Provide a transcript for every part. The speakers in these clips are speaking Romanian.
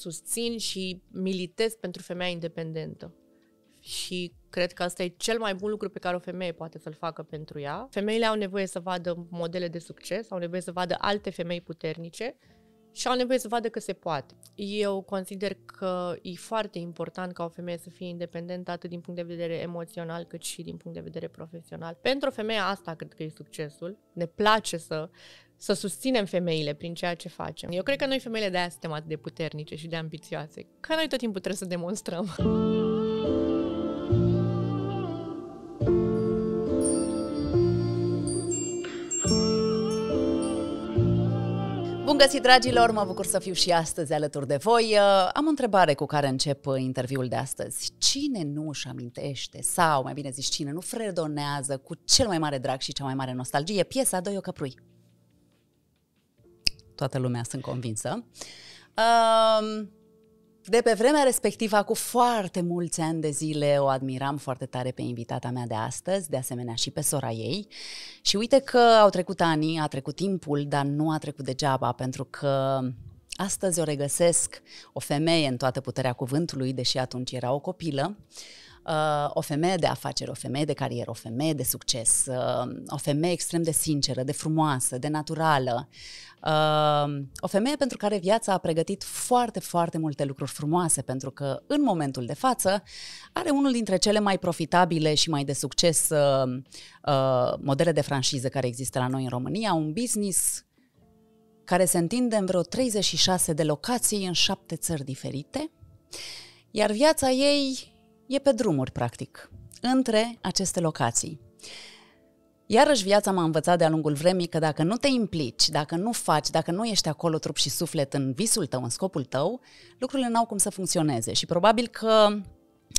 susțin și militez pentru femeia independentă. Și cred că asta e cel mai bun lucru pe care o femeie poate să-l facă pentru ea. Femeile au nevoie să vadă modele de succes, au nevoie să vadă alte femei puternice și au nevoie să vadă că se poate. Eu consider că e foarte important ca o femeie să fie independentă atât din punct de vedere emoțional cât și din punct de vedere profesional. Pentru o femeie asta cred că e succesul. Ne place să, să susținem femeile prin ceea ce facem. Eu cred că noi femeile de aia suntem atât de puternice și de ambițioase. Că noi tot timpul trebuie să demonstrăm. Bun găsit, dragilor! Mă bucur să fiu și astăzi alături de voi. Uh, am o întrebare cu care încep uh, interviul de astăzi. Cine nu își amintește, sau mai bine zis, cine nu fredonează cu cel mai mare drag și cea mai mare nostalgie piesa Doi Căprui? Toată lumea sunt convinsă. Um, de pe vremea respectivă, cu foarte mulți ani de zile, o admiram foarte tare pe invitata mea de astăzi, de asemenea și pe sora ei. Și uite că au trecut ani, a trecut timpul, dar nu a trecut degeaba, pentru că astăzi o regăsesc o femeie în toată puterea cuvântului, deși atunci era o copilă, uh, o femeie de afaceri, o femeie de carieră, o femeie de succes, uh, o femeie extrem de sinceră, de frumoasă, de naturală, uh, o femeie pentru care viața a pregătit foarte, foarte multe lucruri frumoase, pentru că în momentul de față are unul dintre cele mai profitabile și mai de succes uh, uh, modele de franșiză care există la noi în România, un business care se întinde în vreo 36 de locații în șapte țări diferite, iar viața ei e pe drumuri, practic, între aceste locații. Iarăși viața m-a învățat de-a lungul vremii că dacă nu te implici, dacă nu faci, dacă nu ești acolo trup și suflet în visul tău, în scopul tău, lucrurile n-au cum să funcționeze. Și probabil că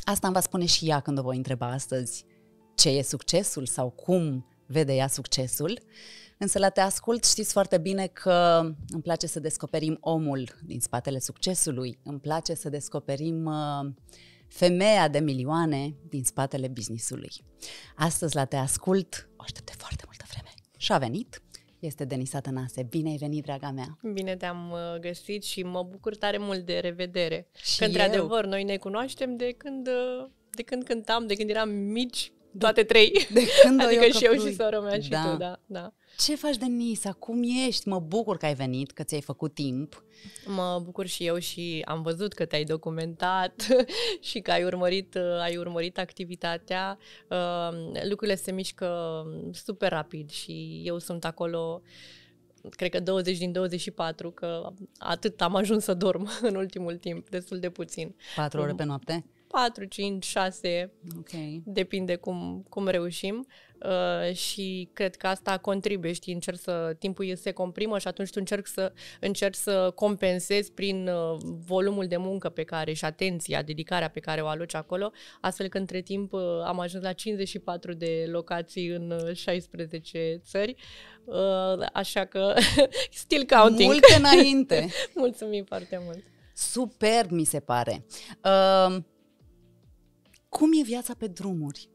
asta îmi va spune și ea când o voi întreba astăzi ce e succesul sau cum vede ea succesul. Însă la te ascult știți foarte bine că îmi place să descoperim omul din spatele succesului, îmi place să descoperim uh, femeia de milioane din spatele businessului. Astăzi la Te Ascult o aștept de foarte multă vreme. Și a venit, este Denisa Tănase. Bine ai venit, draga mea! Bine te-am uh, găsit și mă bucur tare mult de revedere. Și că, într-adevăr, noi ne cunoaștem de când, uh, de când cântam, de când eram mici, toate trei. De când adică și eu și sora mea și da. tu, da, da. Ce faci, Denisa? Cum ești? Mă bucur că ai venit, că ți-ai făcut timp. Mă bucur și eu și am văzut că te-ai documentat și că ai urmărit, uh, ai urmărit activitatea. Uh, lucrurile se mișcă super rapid și eu sunt acolo cred că 20 din 24, că atât am ajuns să dorm în ultimul timp, destul de puțin. 4 ore pe noapte? 4, 5, 6, okay. depinde cum, cum reușim. Uh, și cred că asta contribuie, știi, încerc să, timpul se comprimă și atunci tu încerc să, încerc să compensezi prin uh, volumul de muncă pe care și atenția, dedicarea pe care o aloci acolo, astfel că între timp uh, am ajuns la 54 de locații în 16 uh, țări, uh, așa că still counting. Multe înainte! Mulțumim foarte mult! Superb, mi se pare! Uh, cum e viața pe drumuri?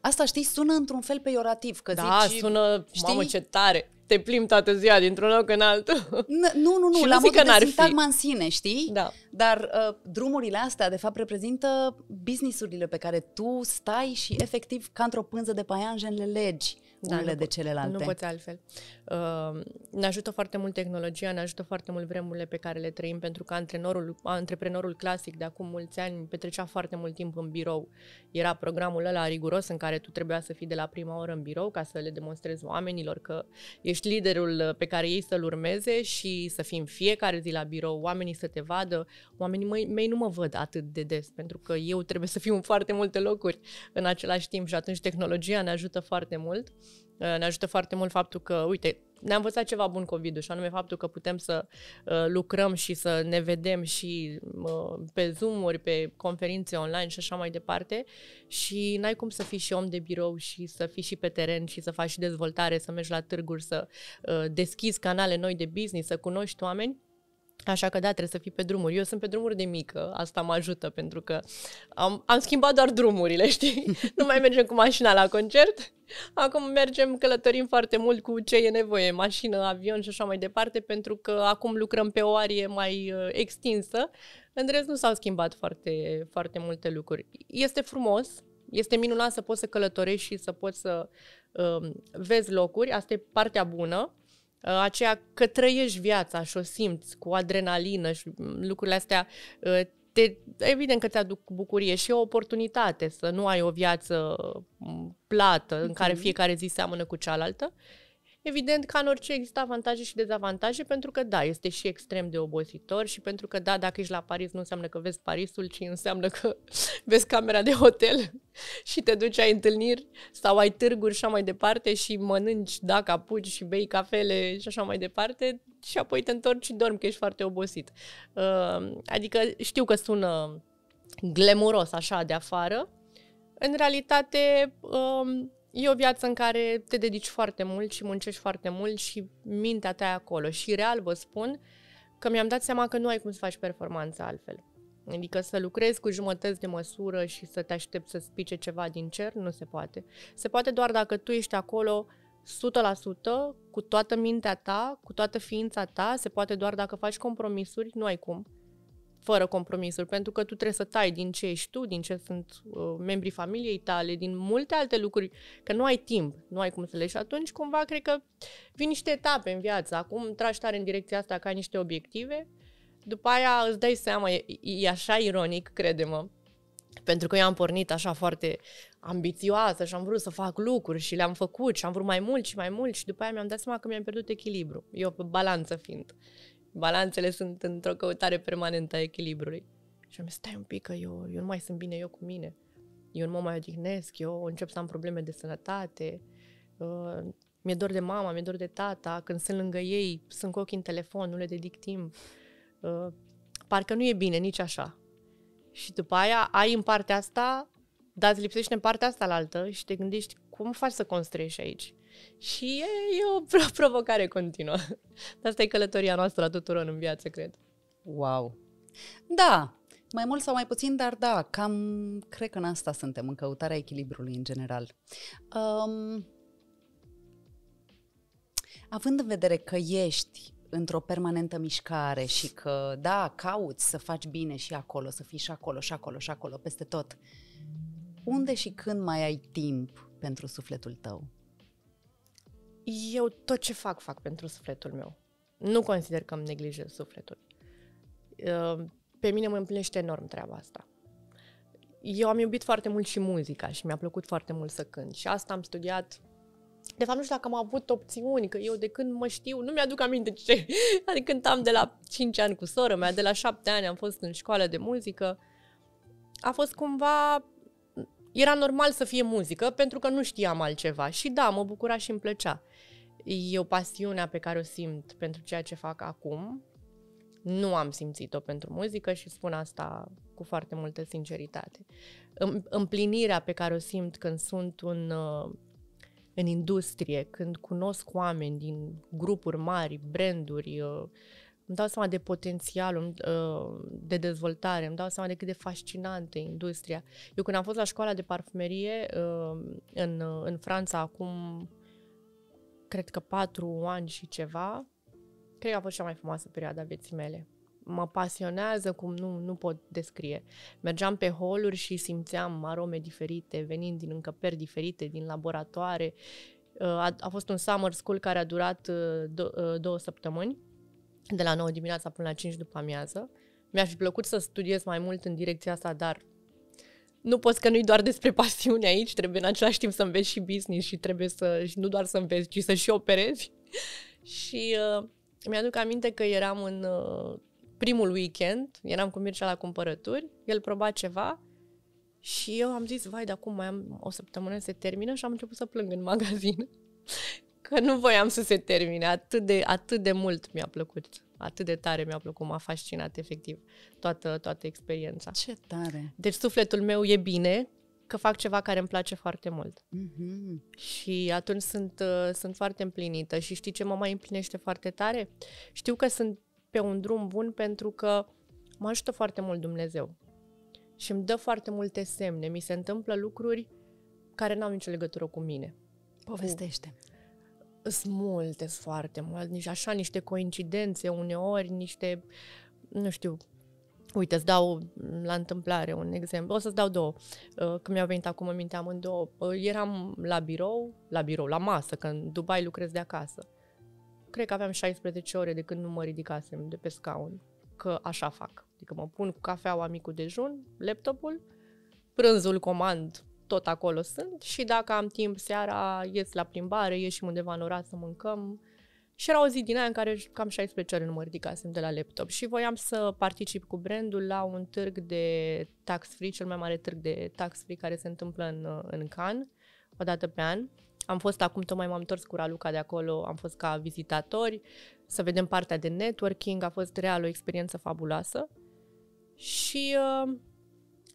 Asta, știi, sună într-un fel peiorativ. Că da, zici, sună, știi? mamă, ce tare! Te plimbi toată ziua dintr-un loc în altul. Nu, nu, nu, Și la nu zic modul că n-ar de fi. sintagma în sine, știi? Da. Dar uh, drumurile astea, de fapt, reprezintă businessurile pe care tu stai și, efectiv, ca într-o pânză de paianjen, le legi unele nu de po- celelalte. Nu poți altfel. Uh, ne ajută foarte mult tehnologia, ne ajută foarte mult vremurile pe care le trăim, pentru că antrenorul, antreprenorul clasic de acum mulți ani petrecea foarte mult timp în birou. Era programul ăla riguros în care tu trebuia să fii de la prima oră în birou ca să le demonstrezi oamenilor că ești liderul pe care ei să-l urmeze și să fii în fiecare zi la birou, oamenii să te vadă. Oamenii mei, mei nu mă văd atât de des, pentru că eu trebuie să fiu în foarte multe locuri în același timp și atunci tehnologia ne ajută foarte mult. Uh, Ne ajută foarte mult faptul că, uite, ne-a învățat ceva bun COVID-ul și anume faptul că putem să uh, lucrăm și să ne vedem și uh, pe Zoom-uri, pe conferințe online și așa mai departe. Și n-ai cum să fii și om de birou și să fii și pe teren și să faci și dezvoltare, să mergi la târguri, să uh, deschizi canale noi de business, să cunoști oameni Așa că da, trebuie să fii pe drumuri. Eu sunt pe drumuri de mică, asta mă ajută pentru că am, am schimbat doar drumurile, știi? nu mai mergem cu mașina la concert, acum mergem, călătorim foarte mult cu ce e nevoie, mașină, avion și așa mai departe, pentru că acum lucrăm pe o arie mai uh, extinsă. În rest nu s-au schimbat foarte, foarte multe lucruri. Este frumos, este minunat să poți să călătorești și să poți să uh, vezi locuri, asta e partea bună Uh, aceea că trăiești viața și o simți cu adrenalină și lucrurile astea, uh, te, evident că ți-aduc bucurie și o oportunitate să nu ai o viață plată în care mhm. fiecare zi seamănă cu cealaltă. Evident, ca în orice există avantaje și dezavantaje, pentru că da, este și extrem de obositor și pentru că da, dacă ești la Paris nu înseamnă că vezi Parisul, ci înseamnă că vezi camera de hotel și te duci, ai întâlniri sau ai târguri și așa mai departe și mănânci, da, capuci și bei cafele și așa mai departe și apoi te întorci și dormi că ești foarte obosit. Uh, adică știu că sună glemuros așa de afară, în realitate um, E o viață în care te dedici foarte mult și muncești foarte mult și mintea ta e acolo. Și real vă spun că mi-am dat seama că nu ai cum să faci performanță altfel. Adică să lucrezi cu jumătăți de măsură și să te aștepți să spice ceva din cer, nu se poate. Se poate doar dacă tu ești acolo 100%, cu toată mintea ta, cu toată ființa ta, se poate doar dacă faci compromisuri, nu ai cum fără compromisuri, pentru că tu trebuie să tai din ce ești tu, din ce sunt uh, membrii familiei tale, din multe alte lucruri, că nu ai timp, nu ai cum să le și atunci cumva cred că vin niște etape în viață. Acum tragi tare în direcția asta ca niște obiective, după aia îți dai seama, e, e așa ironic, crede-mă, pentru că eu am pornit așa foarte ambițioasă și am vrut să fac lucruri și le-am făcut și am vrut mai mult și mai mult și după aia mi-am dat seama că mi-am pierdut echilibru. Eu pe balanță fiind balanțele sunt într-o căutare permanentă a echilibrului. Și am zis, stai un pic că eu, eu nu mai sunt bine eu cu mine. Eu nu mă mai odihnesc, eu încep să am probleme de sănătate, uh, mi-e dor de mama, mi-e dor de tata, când sunt lângă ei, sunt cu ochii în telefon, nu le dedic timp. Uh, parcă nu e bine nici așa. Și după aia ai în partea asta, dar îți lipsește în partea asta la altă și te gândești cum faci să construiești aici. Și e, e o provocare continuă. Asta e călătoria noastră a tuturor în viață, cred. Wow! Da, mai mult sau mai puțin, dar da, cam cred că în asta suntem, în căutarea echilibrului în general. Um, având în vedere că ești într-o permanentă mișcare și că, da, cauți să faci bine și acolo, să fii și acolo, și acolo, și acolo, peste tot, unde și când mai ai timp pentru sufletul tău? eu tot ce fac, fac pentru sufletul meu. Nu consider că îmi neglijez sufletul. Uh, pe mine mă împlinește enorm treaba asta. Eu am iubit foarte mult și muzica și mi-a plăcut foarte mult să cânt și asta am studiat de fapt, nu știu dacă am avut opțiuni, că eu de când mă știu, nu mi-aduc aminte ce. Adică cântam de la 5 ani cu sora mea, de la 7 ani am fost în școală de muzică. A fost cumva era normal să fie muzică pentru că nu știam altceva. Și da, mă bucura și îmi plăcea. Eu pasiunea pe care o simt pentru ceea ce fac acum, nu am simțit-o pentru muzică și spun asta cu foarte multă sinceritate. Împlinirea pe care o simt când sunt un, uh, în industrie, când cunosc oameni din grupuri mari, branduri, uh, îmi dau seama de potențialul uh, de dezvoltare, îmi dau seama de cât de fascinantă e industria. Eu când am fost la școala de parfumerie în, în Franța acum cred că patru ani și ceva, cred că a fost cea mai frumoasă perioadă a vieții mele. Mă pasionează cum nu, nu pot descrie. Mergeam pe holuri și simțeam arome diferite, venind din încăperi diferite, din laboratoare. Uh, a, a fost un summer school care a durat uh, do, uh, două săptămâni, de la 9 dimineața până la 5 după amiază. Mi-ar fi plăcut să studiez mai mult în direcția asta, dar nu poți că nu-i doar despre pasiune aici, trebuie în același timp să înveți și business și trebuie să, și nu doar să înveți, ci să și operezi. și uh, mi-aduc aminte că eram în uh, primul weekend, eram cu Mircea la cumpărături, el proba ceva și eu am zis, vai, de acum mai am o săptămână se termină și am început să plâng în magazin. că nu voiam să se termine, atât de, atât de mult mi-a plăcut atât de tare mi-a plăcut, m-a fascinat efectiv toată, toată experiența. Ce tare! Deci sufletul meu e bine că fac ceva care îmi place foarte mult. Mm-hmm. Și atunci sunt, uh, sunt foarte împlinită și știi ce mă mai împlinește foarte tare? Știu că sunt pe un drum bun pentru că mă ajută foarte mult Dumnezeu și îmi dă foarte multe semne. Mi se întâmplă lucruri care n-au nicio legătură cu mine. Povestește. Sunt multe, sunt foarte multe, nici așa, niște coincidențe uneori, niște, nu știu, Uite, îți dau la întâmplare un exemplu. O să-ți dau două. Uh, când mi-au venit acum în minte amândouă. Uh, eram la birou, la birou, la masă, că în Dubai lucrez de acasă. Cred că aveam 16 ore de când nu mă ridicasem de pe scaun. Că așa fac. Adică mă pun cu cafeaua micul dejun, laptopul, prânzul comand, tot acolo sunt și dacă am timp seara, ies la plimbare, ieșim undeva în oraș să mâncăm, și era o zi din aia în care cam 16 ore nu mă ridicasem de la laptop și voiam să particip cu brandul la un târg de tax-free, cel mai mare târg de tax-free care se întâmplă în, în Cannes, o dată pe an. Am fost acum, tocmai m-am întors cu Raluca de acolo, am fost ca vizitatori, să vedem partea de networking, a fost real o experiență fabuloasă. Și uh,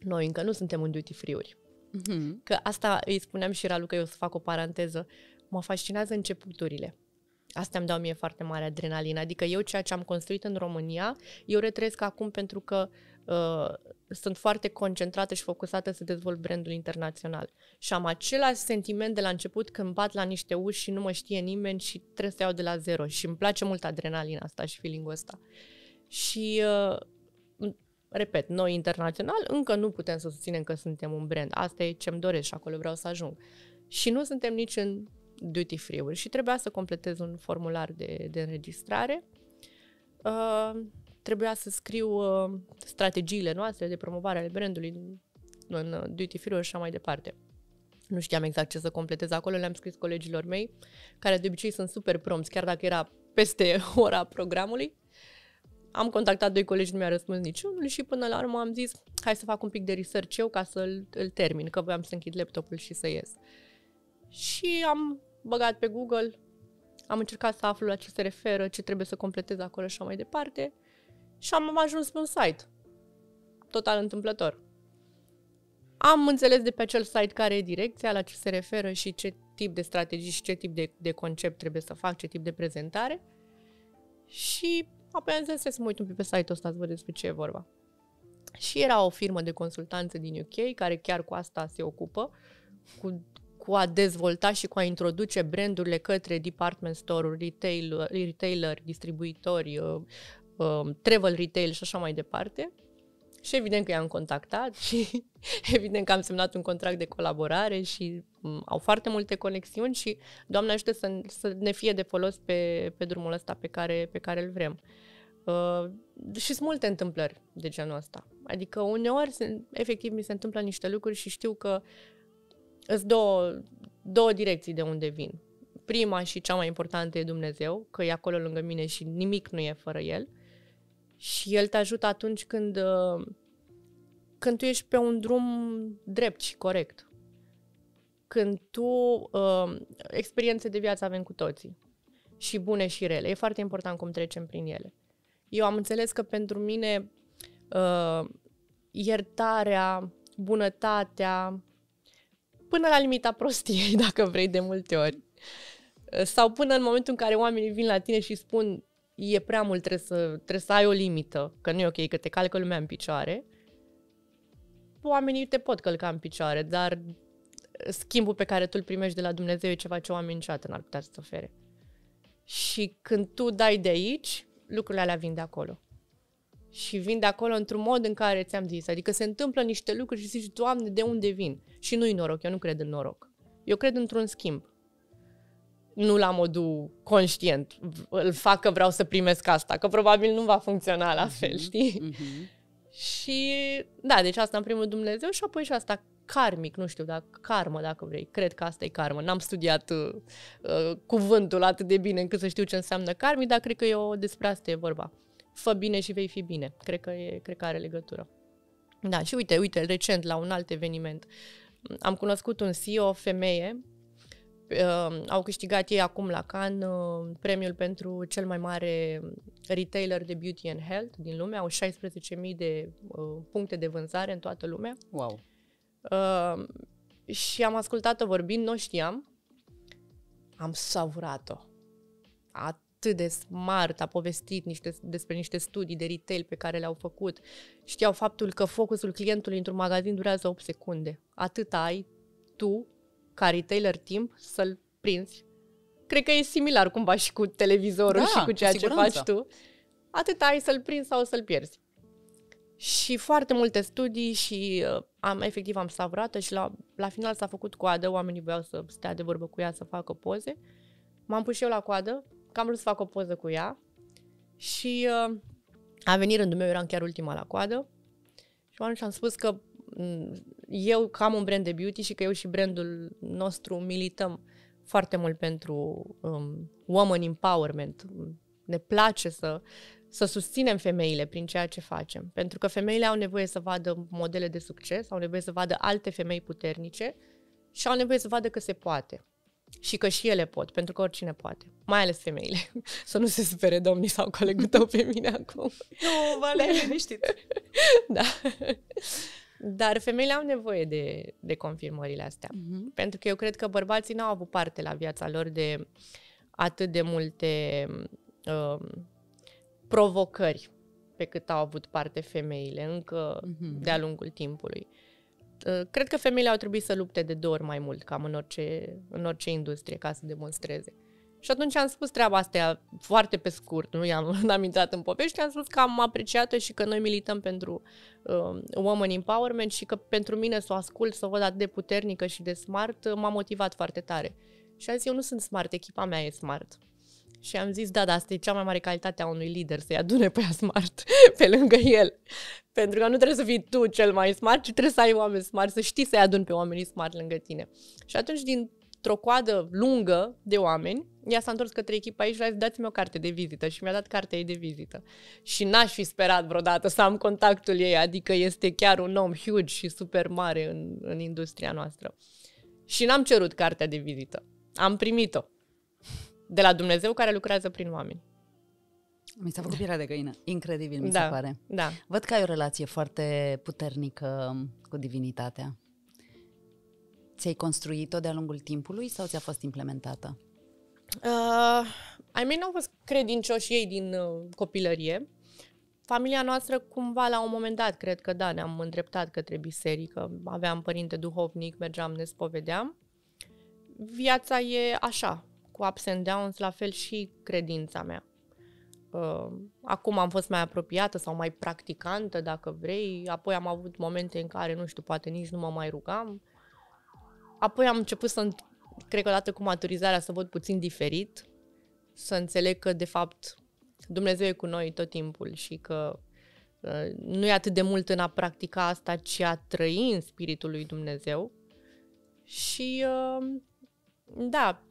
noi încă nu suntem în duty free-uri. Mm-hmm. Că asta îi spuneam și Raluca, eu să fac o paranteză, mă fascinează începuturile Asta îmi dau mie foarte mare adrenalină. Adică eu ceea ce am construit în România, eu retrăiesc acum pentru că uh, sunt foarte concentrată și focusată să dezvolt brandul internațional. Și am același sentiment de la început când bat la niște uși și nu mă știe nimeni și trebuie să iau de la zero. Și îmi place mult adrenalina asta și feeling-ul ăsta. Și uh, repet, noi internațional încă nu putem să susținem că suntem un brand. Asta e ce-mi doresc și acolo vreau să ajung. Și nu suntem nici în duty free-uri și trebuia să completez un formular de, de înregistrare. Uh, trebuia să scriu uh, strategiile noastre de promovare ale brandului în, în duty free-uri și așa mai departe. Nu știam exact ce să completez acolo, le-am scris colegilor mei, care de obicei sunt super prompți, chiar dacă era peste ora programului. Am contactat doi colegi, nu mi-a răspuns niciunul și până la urmă am zis hai să fac un pic de research eu ca să-l îl termin, că voiam să închid laptopul și să ies. Și am băgat pe Google, am încercat să aflu la ce se referă, ce trebuie să completez acolo și așa mai departe și am ajuns pe un site. Total întâmplător. Am înțeles de pe acel site care e direcția, la ce se referă și ce tip de strategii și ce tip de, de concept trebuie să fac, ce tip de prezentare. Și apoi am zis să mă uit un pic pe site-ul ăsta să văd despre ce e vorba. Și era o firmă de consultanță din UK care chiar cu asta se ocupă, cu cu a dezvolta și cu a introduce brandurile către department store-uri, retail, retailer, distribuitori, uh, uh, travel retail și așa mai departe. Și evident că i-am contactat și evident că am semnat un contract de colaborare și um, au foarte multe conexiuni și Doamne ajută să, să ne fie de folos pe, pe drumul ăsta pe care, pe care îl vrem. Uh, și sunt multe întâmplări de genul ăsta. Adică uneori, se, efectiv, mi se întâmplă niște lucruri și știu că Îs două, două direcții de unde vin. Prima și cea mai importantă e Dumnezeu, că e acolo lângă mine și nimic nu e fără El. Și El te ajută atunci când, uh, când tu ești pe un drum drept și corect. Când tu, uh, experiențe de viață avem cu toții. Și bune și rele. E foarte important cum trecem prin ele. Eu am înțeles că pentru mine uh, iertarea, bunătatea, până la limita prostiei, dacă vrei, de multe ori. Sau până în momentul în care oamenii vin la tine și spun e prea mult, trebuie să, trebuie să ai o limită, că nu e ok, că te calcă lumea în picioare. Oamenii te pot călca în picioare, dar schimbul pe care tu îl primești de la Dumnezeu e ceva ce oamenii niciodată n-ar putea să-ți ofere. Și când tu dai de aici, lucrurile alea vin de acolo și vin de acolo într-un mod în care ți-am zis. Adică se întâmplă niște lucruri și zici, Doamne, de unde vin? Și nu-i noroc, eu nu cred în noroc. Eu cred într-un schimb. Nu la modul conștient. Îl fac că vreau să primesc asta, că probabil nu va funcționa la fel, mm-hmm. știi? Mm-hmm. Și da, deci asta în primul Dumnezeu și apoi și asta karmic, nu știu, dacă karmă, dacă vrei. Cred că asta e karmă. N-am studiat uh, uh, cuvântul atât de bine încât să știu ce înseamnă karmic, dar cred că eu despre asta e vorba fă bine și vei fi bine. Cred că, e, cred că are legătură. Da, și uite, uite, recent, la un alt eveniment, am cunoscut un CEO, femeie, uh, au câștigat ei acum la Cannes uh, premiul pentru cel mai mare retailer de beauty and health din lume. Au 16.000 de uh, puncte de vânzare în toată lumea. Wow! Uh, și am ascultat-o vorbind, nu știam. Am savurat-o. A atât de smart, a povestit niște, despre niște studii de retail pe care le-au făcut. Știau faptul că focusul clientului într-un magazin durează 8 secunde. Atât ai tu, ca retailer, timp să-l prinzi. Cred că e similar cumva și cu televizorul Da, și cu ceea cu ce siguranță. faci tu. Atât ai să-l prinzi sau să-l pierzi. Și foarte multe studii și uh, am efectiv am savurat și la, la final s-a făcut coadă, oamenii voiau să stea de vorbă cu ea, să facă poze. M-am pus și eu la coadă, că am vrut să fac o poză cu ea și uh, a venit rândul meu, eram chiar ultima la coadă și atunci am spus că m, eu că am un brand de beauty și că eu și brandul nostru milităm foarte mult pentru um, woman empowerment. Ne place să, să susținem femeile prin ceea ce facem. Pentru că femeile au nevoie să vadă modele de succes, au nevoie să vadă alte femei puternice și au nevoie să vadă că se poate. Și că și ele pot, pentru că oricine poate. Mai ales femeile. Să nu se supere domnii sau colegul tău pe mine acum. Nu, vale, liniștit. Da. Dar femeile au nevoie de, de confirmările astea. Mhm. Pentru că eu cred că bărbații n-au avut parte la viața lor de atât de multe um, provocări pe cât au avut parte femeile încă Mhm. de-a lungul timpului. Uh, Cred că femeile au trebuit să lupte de două ori mai mult, cam în orice, în orice industrie, ca să demonstreze. Și atunci am spus treaba asta foarte pe scurt, nu i-am n-am intrat în povești, am spus că am apreciat-o și că noi milităm pentru uh, woman empowerment și că pentru mine să o ascult, să o văd atât de puternică și de smart, uh, m-a motivat foarte tare. Și am zis, eu nu sunt smart, echipa mea e smart. Și am zis, da, dar asta e cea mai mare calitate a unui lider, să-i adune pe ea smart pe lângă el. Pentru că nu trebuie să fii tu cel mai smart, ci trebuie să ai oameni smart, să știi să-i aduni pe oamenii smart lângă tine. Și atunci, dintr-o coadă lungă de oameni, ea s-a întors către echipa ei și a zis, dați-mi o carte de vizită. Și mi-a dat cartea ei de vizită. Și n-aș fi sperat vreodată să am contactul ei, adică este chiar un om huge și super mare în, în industria noastră. Și n-am cerut cartea de vizită. Am primit-o. De la Dumnezeu care lucrează prin oameni. Mi s-a făcut pielea de găină. Incredibil, mi Da. se pare. Da. Văd că ai o relație foarte puternică cu divinitatea. Ți-ai construit-o de-a lungul timpului sau ți-a fost implementată? Uh, ai mei nu au fost credincioși ei din uh, copilărie. Familia noastră, cumva, la un moment dat, cred că da, ne-am îndreptat către biserică. Aveam părinte duhovnic, mergeam, ne spovedeam. Viața e așa, cu ups and downs, la fel și credința mea. Uh, acum am fost mai apropiată sau mai practicantă, dacă vrei. Apoi am avut momente în care, nu știu, poate nici nu mă mai rugam. Apoi am început să, cred că odată cu maturizarea, să văd puțin diferit, să înțeleg că, de fapt, Dumnezeu e cu noi tot timpul și că uh, nu e atât de mult în a practica asta, ci a trăi în Spiritul lui Dumnezeu. Și, uh, da,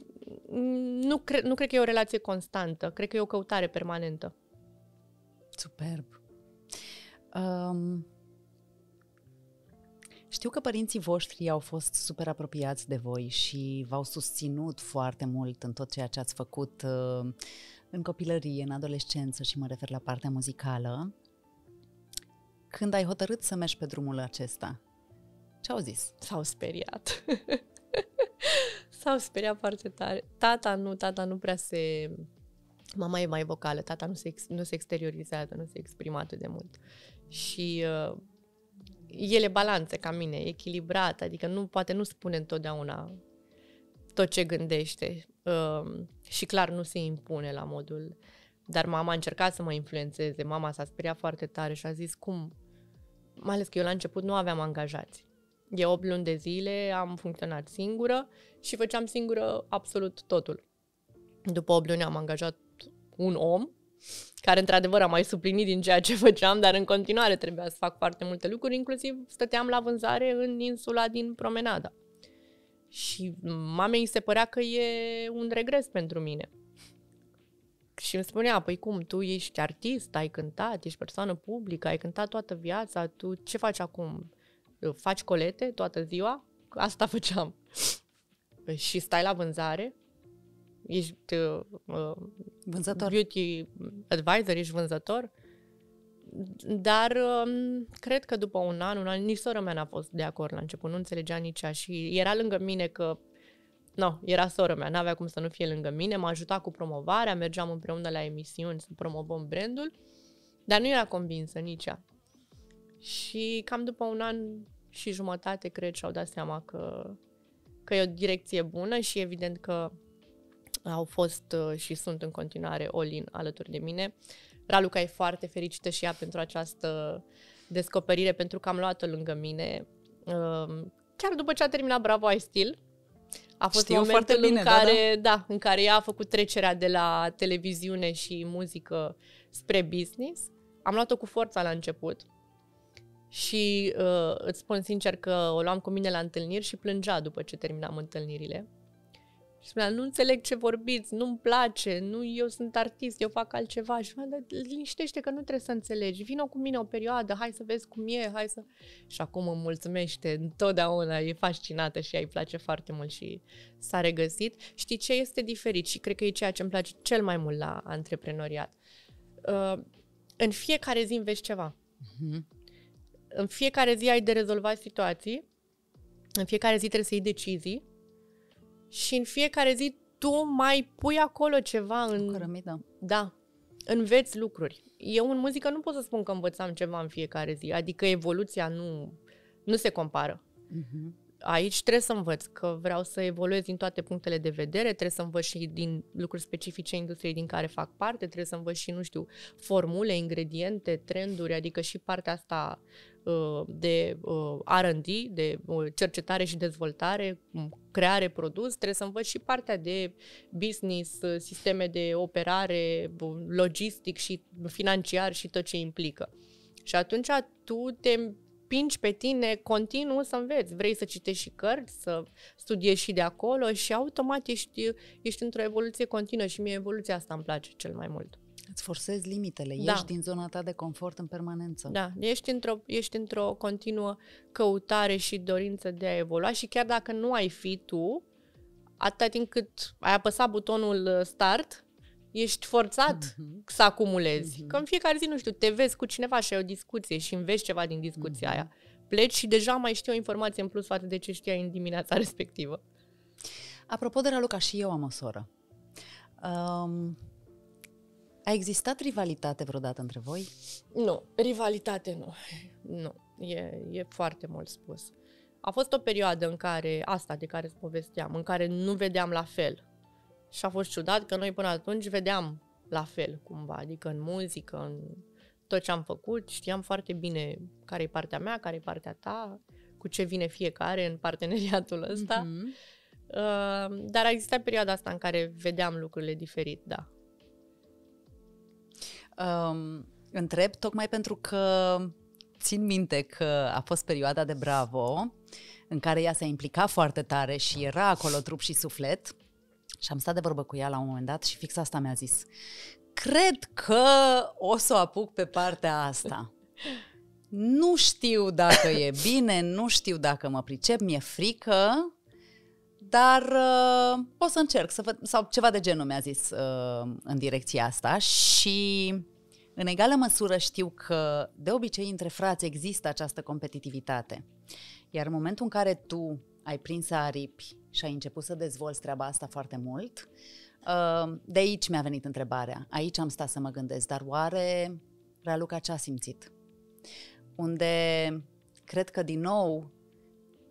nu, cre- nu cred că e o relație constantă, cred că e o căutare permanentă. Superb. Um, știu că părinții voștri au fost super apropiați de voi și v-au susținut foarte mult în tot ceea ce ați făcut uh, în copilărie, în adolescență și mă refer la partea muzicală. Când ai hotărât să mergi pe drumul acesta, ce au zis? S-au speriat. S-au speriat foarte tare. Tata nu, tata nu prea se... Mama e mai vocală, tata nu se, ex, nu se exteriorizează, nu se exprimă atât de mult. Și uh, el e balanță ca mine, e echilibrat, adică nu poate nu spune întotdeauna tot ce gândește. Uh, și clar nu se impune la modul... Dar mama a încercat să mă influențeze, mama s-a speriat foarte tare și a zis cum... Mai ales că eu la început nu aveam angajați. E 8 luni de zile, am funcționat singură și făceam singură absolut totul. După 8 luni am angajat un om care într-adevăr a mai suplinit din ceea ce făceam, dar în continuare trebuia să fac foarte multe lucruri, inclusiv stăteam la vânzare în insula din Promenada. Și mamei îi se părea că e un regres pentru mine. Și îmi spunea, păi cum, tu ești artist, ai cântat, ești persoană publică, ai cântat toată viața, tu ce faci acum? Faci colete toată ziua? Asta făceam. Și stai la vânzare? Ești uh, Vânzător. beauty advisor, ești vânzător? Dar um, cred că după un an, un an, nici sora mea n-a fost de acord la început, nu înțelegea nici ea și era lângă mine că No, era sora mea, n-avea cum să nu fie lângă mine, m-a ajutat cu promovarea, mergeam împreună la emisiuni să promovăm brandul, dar nu era convinsă nici ea. Și cam după un an și jumătate, cred, și-au dat seama că, că e o direcție bună și evident că au fost uh, și sunt în continuare Olin alături de mine. Raluca e foarte fericită și ea pentru această descoperire, pentru că am luat-o lângă mine. Um, chiar după ce a terminat Bravo I Still, a fost Știu momentul bine, în care, da, da. da, în care ea a făcut trecerea de la televiziune și muzică spre business. Am luat-o cu forța la început și uh, îți spun sincer că o luam cu mine la întâlniri și plângea după ce terminam întâlnirile. Și spunea, nu înțeleg ce vorbiți, nu-mi place, nu, eu sunt artist, eu fac altceva. Și spunea, liniștește că nu trebuie să înțelegi, vină cu mine o perioadă, hai să vezi cum e, hai să... Și acum îmi mulțumește, întotdeauna e fascinată și îi place foarte mult și s-a regăsit. Știi ce este diferit și cred că e ceea ce îmi place cel mai mult la antreprenoriat. Uh, în fiecare zi înveți ceva. Uh-huh. În fiecare zi ai de rezolvat situații, în fiecare zi trebuie să iei decizii și în fiecare zi tu mai pui acolo ceva în... O cărămidă. Da. Înveți lucruri. Eu în muzică nu pot să spun că învățam ceva în fiecare zi, adică evoluția nu, nu se compară. Uh-huh. Aici trebuie să învăț că vreau să evoluez din toate punctele de vedere, trebuie să învăț și din lucruri specifice industriei din care fac parte, trebuie să învăț și, nu știu, formule, ingrediente, trenduri, adică și partea asta Uh, de uh, R&D, de uh, cercetare și dezvoltare, creare produs, trebuie să învăț și partea de business, sisteme de operare, logistic și financiar și tot ce implică. Și atunci tu te împingi pe tine continuu să înveți. Vrei să citești și cărți, să studiezi și de acolo și automat ești, ești într-o evoluție continuă și mie evoluția asta îmi place cel mai mult. Îți forsezi limitele, da. ești din zona ta de confort în permanență. Da, ești într-o, ești într-o continuă căutare și dorință de a evolua și chiar dacă nu ai fi tu, atâta timp cât ai apăsat butonul uh, start, ești forțat uh-huh. să acumulezi. Uh-huh. Că în fiecare zi, nu știu, te vezi cu cineva și ai o discuție și înveți ceva din discuția uh-huh. aia. Pleci și deja mai știi o informație în plus față de ce știai în dimineața respectivă. Apropo de Raluca, și eu am o soră. Um, a existat rivalitate vreodată între voi? Nu, rivalitate nu. Nu, e, e foarte mult spus. A fost o perioadă în care, asta de care îți povesteam, în care nu vedeam la fel. Și a fost ciudat că noi până atunci vedeam la fel, cumva, adică în muzică, în tot ce am făcut, știam foarte bine care e partea mea, care e partea ta, cu ce vine fiecare în parteneriatul ăsta. Mm-hmm. Uh, dar a existat perioada asta în care vedeam lucrurile diferit, da um, întreb tocmai pentru că țin minte că a fost perioada de Bravo în care ea s-a implicat foarte tare și era acolo trup și suflet și am stat de vorbă cu ea la un moment dat și fix asta mi-a zis. Cred că o să o apuc pe partea asta. Nu știu dacă e bine, nu știu dacă mă pricep, mi-e frică, dar uh, o să încerc să văd, sau ceva de genul mi-a zis uh, în direcția asta și în egală măsură știu că de obicei între frați există această competitivitate. Iar în momentul în care tu ai prins aripi și ai început să dezvolți treaba asta foarte mult, uh, de aici mi-a venit întrebarea. Aici am stat să mă gândesc, dar oare Raluca ce a simțit? Unde cred că din nou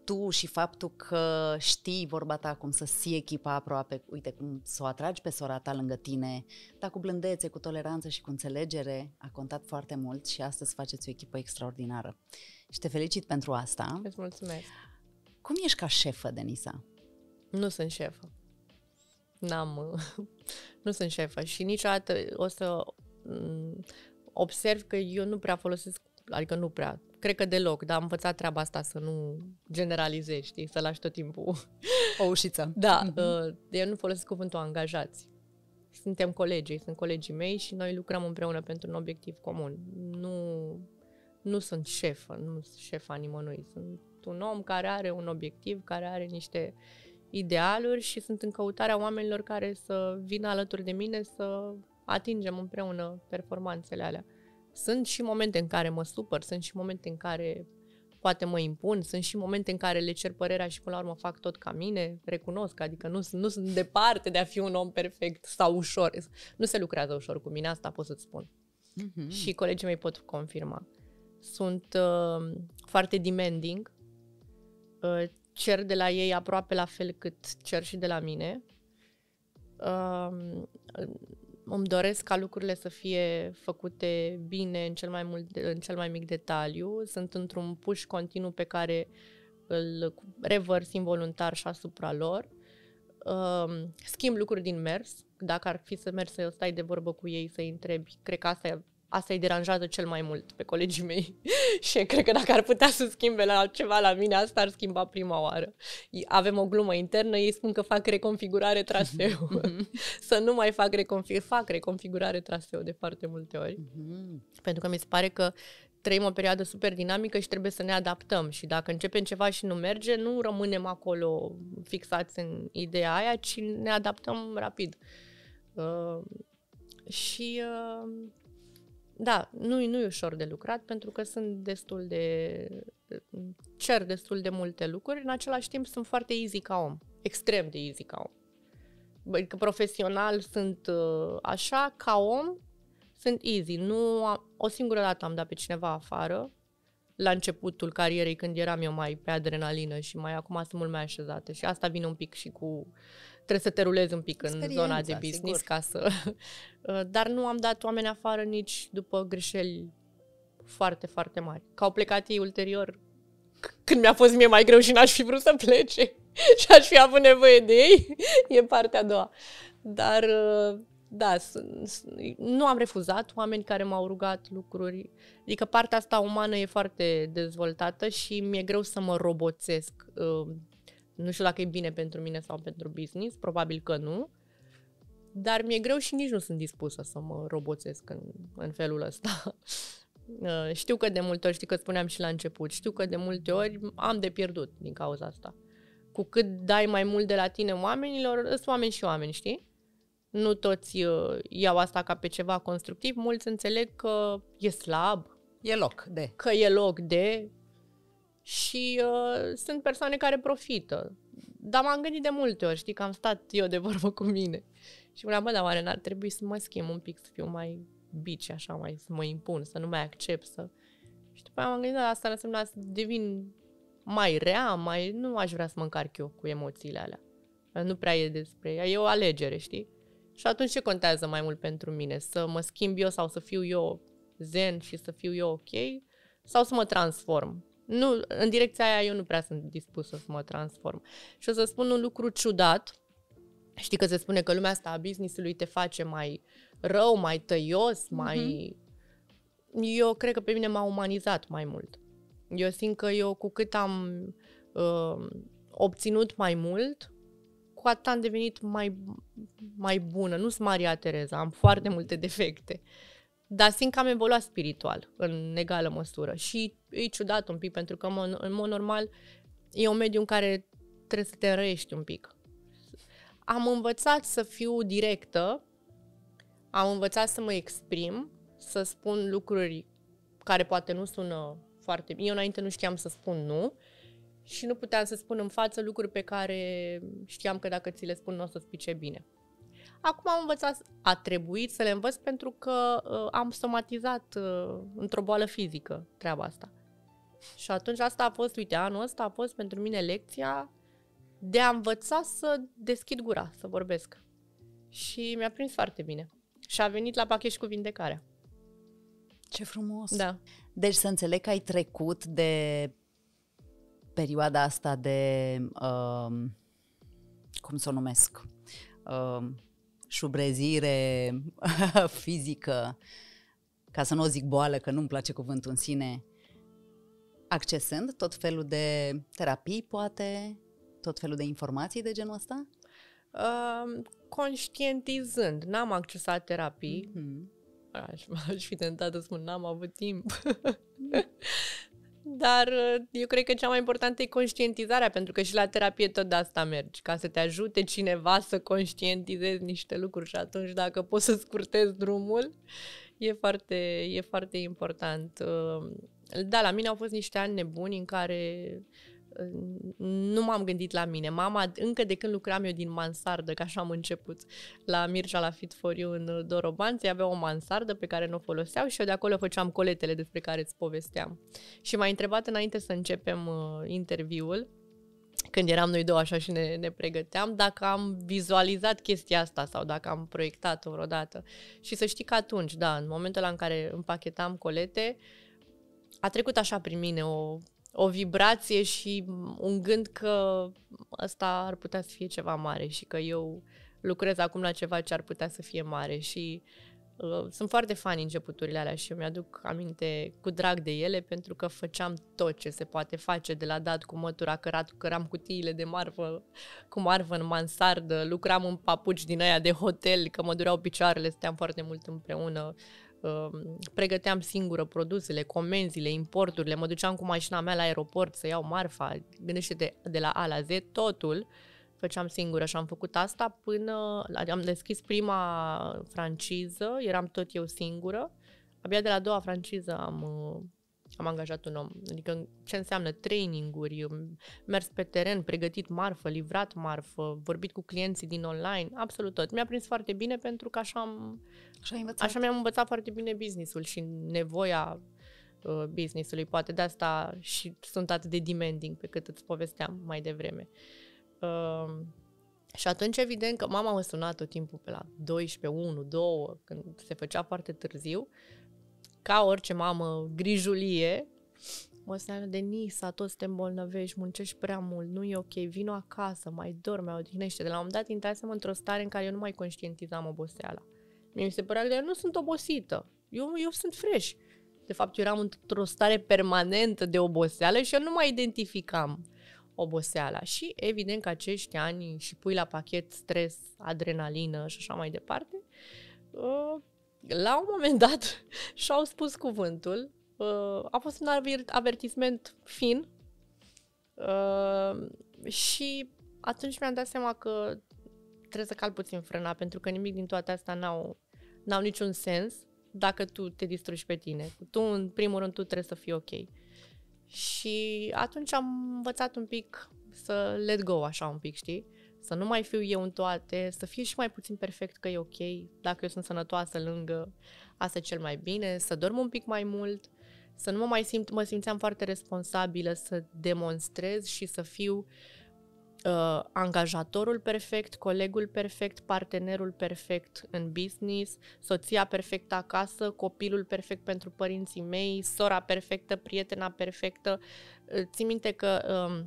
tu și faptul că știi vorba ta cum să ții echipa aproape, uite cum să o atragi pe sora ta lângă tine, dar cu blândețe, cu toleranță și cu înțelegere a contat foarte mult și astăzi faceți o echipă extraordinară. Și te felicit pentru asta. Îți mulțumesc. Cum ești ca șefă, Denisa? Nu sunt șefă. N-am... nu sunt șefă și niciodată o să mm, observ că eu nu prea folosesc, adică nu prea, Cred că deloc, dar am învățat treaba asta să nu generalizezi, știi, să lași tot timpul o ușiță. Da, uh-huh. eu nu folosesc cuvântul angajați. Suntem colegi, sunt colegii mei și noi lucrăm împreună pentru un obiectiv comun. Nu, nu sunt șefă, nu sunt șefa nimănui. Sunt un om care are un obiectiv, care are niște idealuri și sunt în căutarea oamenilor care să vină alături de mine să atingem împreună performanțele alea. Sunt și momente în care mă supăr, sunt și momente în care poate mă impun, sunt și momente în care le cer părerea și până la urmă fac tot ca mine, recunosc, adică nu, nu sunt departe de a fi un om perfect sau ușor. Nu se lucrează ușor cu mine, asta pot să-ți spun. Mm-hmm. Și colegii mei pot confirma. Sunt uh, foarte demanding, uh, cer de la ei aproape la fel cât cer și de la mine. Uh, îmi doresc ca lucrurile să fie făcute bine în cel mai, mult, în cel mai mic detaliu. Sunt într-un push continuu pe care îl revărs involuntar și asupra lor. Uh, schimb lucruri din mers. Dacă ar fi să mergi să stai de vorbă cu ei, să-i întrebi, cred că asta asta îi deranjează cel mai mult pe colegii mei și cred că dacă ar putea să schimbe la ceva la mine, asta ar schimba prima oară. Avem o glumă internă, ei spun că fac reconfigurare traseu. Mhm. să nu mai fac reconfigurare, fac reconfigurare traseu de foarte multe ori. Mhm. Pentru că mi se pare că trăim o perioadă super dinamică și trebuie să ne adaptăm și dacă începem ceva și nu merge, nu rămânem acolo fixați în ideea aia, ci ne adaptăm rapid. Uh, și uh, da, nu, nu e ușor de lucrat pentru că sunt destul de... cer destul de multe lucruri, în același timp sunt foarte easy ca om, extrem de easy ca om. Adică profesional sunt uh, așa, ca om sunt easy. Nu am, o singură dată am dat pe cineva afară, la începutul carierei, când eram eu mai pe adrenalină și mai acum sunt mult mai așezată. Și asta vine un pic și cu trebuie să te rulezi un pic în zona de business sigur. ca să... Uh, dar nu am dat oameni afară nici după greșeli foarte, foarte mari. Că au plecat ei ulterior când mi-a fost mie mai greu și n-aș fi vrut să plece și aș fi avut nevoie de ei, e partea a doua. Dar, uh, da, nu am refuzat oameni care m-au rugat lucruri. Adică partea asta umană e foarte dezvoltată și mi-e greu să mă roboțesc uh, nu știu dacă e bine pentru mine sau pentru business, probabil că nu. Dar mi-e greu și nici nu sunt dispusă să mă roboțesc în, în felul ăsta. Uh, știu că de multe ori, știi că spuneam și la început, știu că de multe ori am de pierdut din cauza asta. Cu cât dai mai mult de la tine oamenilor, sunt oameni și oameni, știi? Nu toți uh, iau asta ca pe ceva constructiv, mulți înțeleg că e slab. E loc de. Că e loc de, și uh, sunt persoane care profită. Dar m-am gândit de multe ori, știi, că am stat eu de vorbă cu mine. Și mă bă, dar oare n-ar trebui să mă schimb un pic, să fiu mai bici, așa, mai, să mă impun, să nu mai accept, să... Și după aia m-am gândit, asta înseamnă să devin mai rea, mai... Nu aș vrea să mă încarc eu cu emoțiile alea. Nu prea e despre... E o alegere, știi? Și atunci ce contează mai mult pentru mine? Să mă schimb eu sau să fiu eu zen și să fiu eu ok? Sau să mă transform? Nu, în direcția aia eu nu prea sunt dispusă să mă transform. Și o să spun un lucru ciudat. Știi că se spune că lumea asta a business-ului te face mai rău, mai tăios, mm-hmm. mai... Eu cred că pe mine m-a umanizat mai mult. Eu simt că eu cu cât am uh, obținut mai mult, cu atât am devenit mai, mai bună. Nu sunt Maria Tereza, am foarte multe defecte. Dar simt că am evoluat spiritual în egală măsură. Și e ciudat un pic, pentru că în mod normal e un mediu în care trebuie să te înrăiești un pic. Am învățat să fiu directă, am învățat să mă exprim, să spun lucruri care poate nu sună foarte bine. Eu înainte nu știam să spun nu și nu puteam să spun în față lucruri pe care știam că dacă ți le spun nu o să-ți pice bine. Acum am învățat, a trebuit să le învăț pentru că uh, am somatizat uh, într-o boală fizică treaba asta. Și atunci asta a fost, uite, anul ăsta a fost pentru mine lecția de a învăța să deschid gura, să vorbesc. Și mi-a prins foarte bine. Și a venit la pachet și cu vindecarea. Ce frumos! Da. Deci să înțeleg că ai trecut de perioada asta de, uh, cum să o numesc, uh, șubrezire fizică, ca să nu o zic boală, că nu-mi place cuvântul în sine, accesând tot felul de terapii, poate, tot felul de informații de genul ăsta? Uh, conștientizând. N-am accesat terapii. Mm-hmm. Aș, aș fi tentată să spun, n-am avut timp. Dar uh, eu cred că cea mai importantă e conștientizarea, pentru că și la terapie tot de asta mergi, ca să te ajute cineva să conștientizezi niște lucruri și atunci dacă poți să scurtezi drumul, e foarte, e foarte important. Uh, da, la mine au fost niște ani nebuni în care nu m-am gândit la mine. Mama, încă de când lucram eu din mansardă, că așa am început, la Mircea, la Fit for You în Dorobanți, avea o mansardă pe care nu o foloseau și eu de acolo făceam coletele despre care îți povesteam. Și m-a întrebat înainte să începem uh, interviul, când eram noi două așa și ne, ne pregăteam, dacă am vizualizat chestia asta sau dacă am proiectat-o vreodată. Și să știi că atunci, da, în momentul în care împachetam colete, a trecut așa prin mine o o vibrație și un gând că ăsta ar putea să fie ceva mare și că eu lucrez acum la ceva ce ar putea să fie mare și uh, sunt foarte fani începuturile alea și eu mi-aduc aminte cu drag de ele pentru că făceam tot ce se poate face de la dat cu mătura cărat, căram cutiile de marfă cu marfă în mansardă, lucram în papuci din aia de hotel, că mă dureau picioarele, stăteam foarte mult împreună, Um, pregăteam singură produsele, comenzile, importurile, mă duceam cu mașina mea la aeroport să iau marfa, gândește-te de la A la Z, totul făceam singură și am făcut asta până am deschis prima franciză, eram tot eu singură. Abia de la a doua franciză am uh, am angajat un om. Adică ce înseamnă traininguri, mers pe teren, pregătit marfă, livrat marfă, vorbit cu clienții din online, absolut tot. Mi-a prins foarte bine pentru că așa, am, așa, învățat. așa mi-am învățat foarte bine businessul și nevoia uh, businessului. Poate de asta și sunt atât de demanding pe cât îți povesteam mai devreme. Uh, și atunci, evident că mama mă suna tot timpul pe la 12, 1, 2, când se făcea foarte târziu ca orice mamă grijulie, mă seamă de Nisa, toți te îmbolnăvești, muncești prea mult, nu e ok, vino acasă, mai dorme, odihnește. De la un moment dat intrasem într-o stare în care eu nu mai conștientizam oboseala. Mie mi se părea că eu nu sunt obosită, eu, eu sunt fresh. De fapt, eu eram într-o stare permanentă de oboseală și eu nu mai identificam oboseala. Și evident că acești ani și pui la pachet stres, adrenalină și așa mai departe, uh, la un moment dat și-au spus cuvântul. Uh, a fost un avertisment fin uh, și atunci mi-am dat seama că trebuie să cal puțin frâna, pentru că nimic din toate astea n-au, n-au niciun sens dacă tu te distrugi pe tine. Tu, în primul rând, tu trebuie să fii ok. Și atunci am învățat un pic să let go așa un pic, știi? Să nu mai fiu eu în toate, să fie și mai puțin perfect că e ok, dacă eu sunt sănătoasă lângă, asta e cel mai bine, să dorm un pic mai mult, să nu mă mai simt, mă simțeam foarte responsabilă să demonstrez și să fiu uh, angajatorul perfect, colegul perfect, partenerul perfect în business, soția perfectă acasă, copilul perfect pentru părinții mei, sora perfectă, prietena perfectă. Țin minte că uh,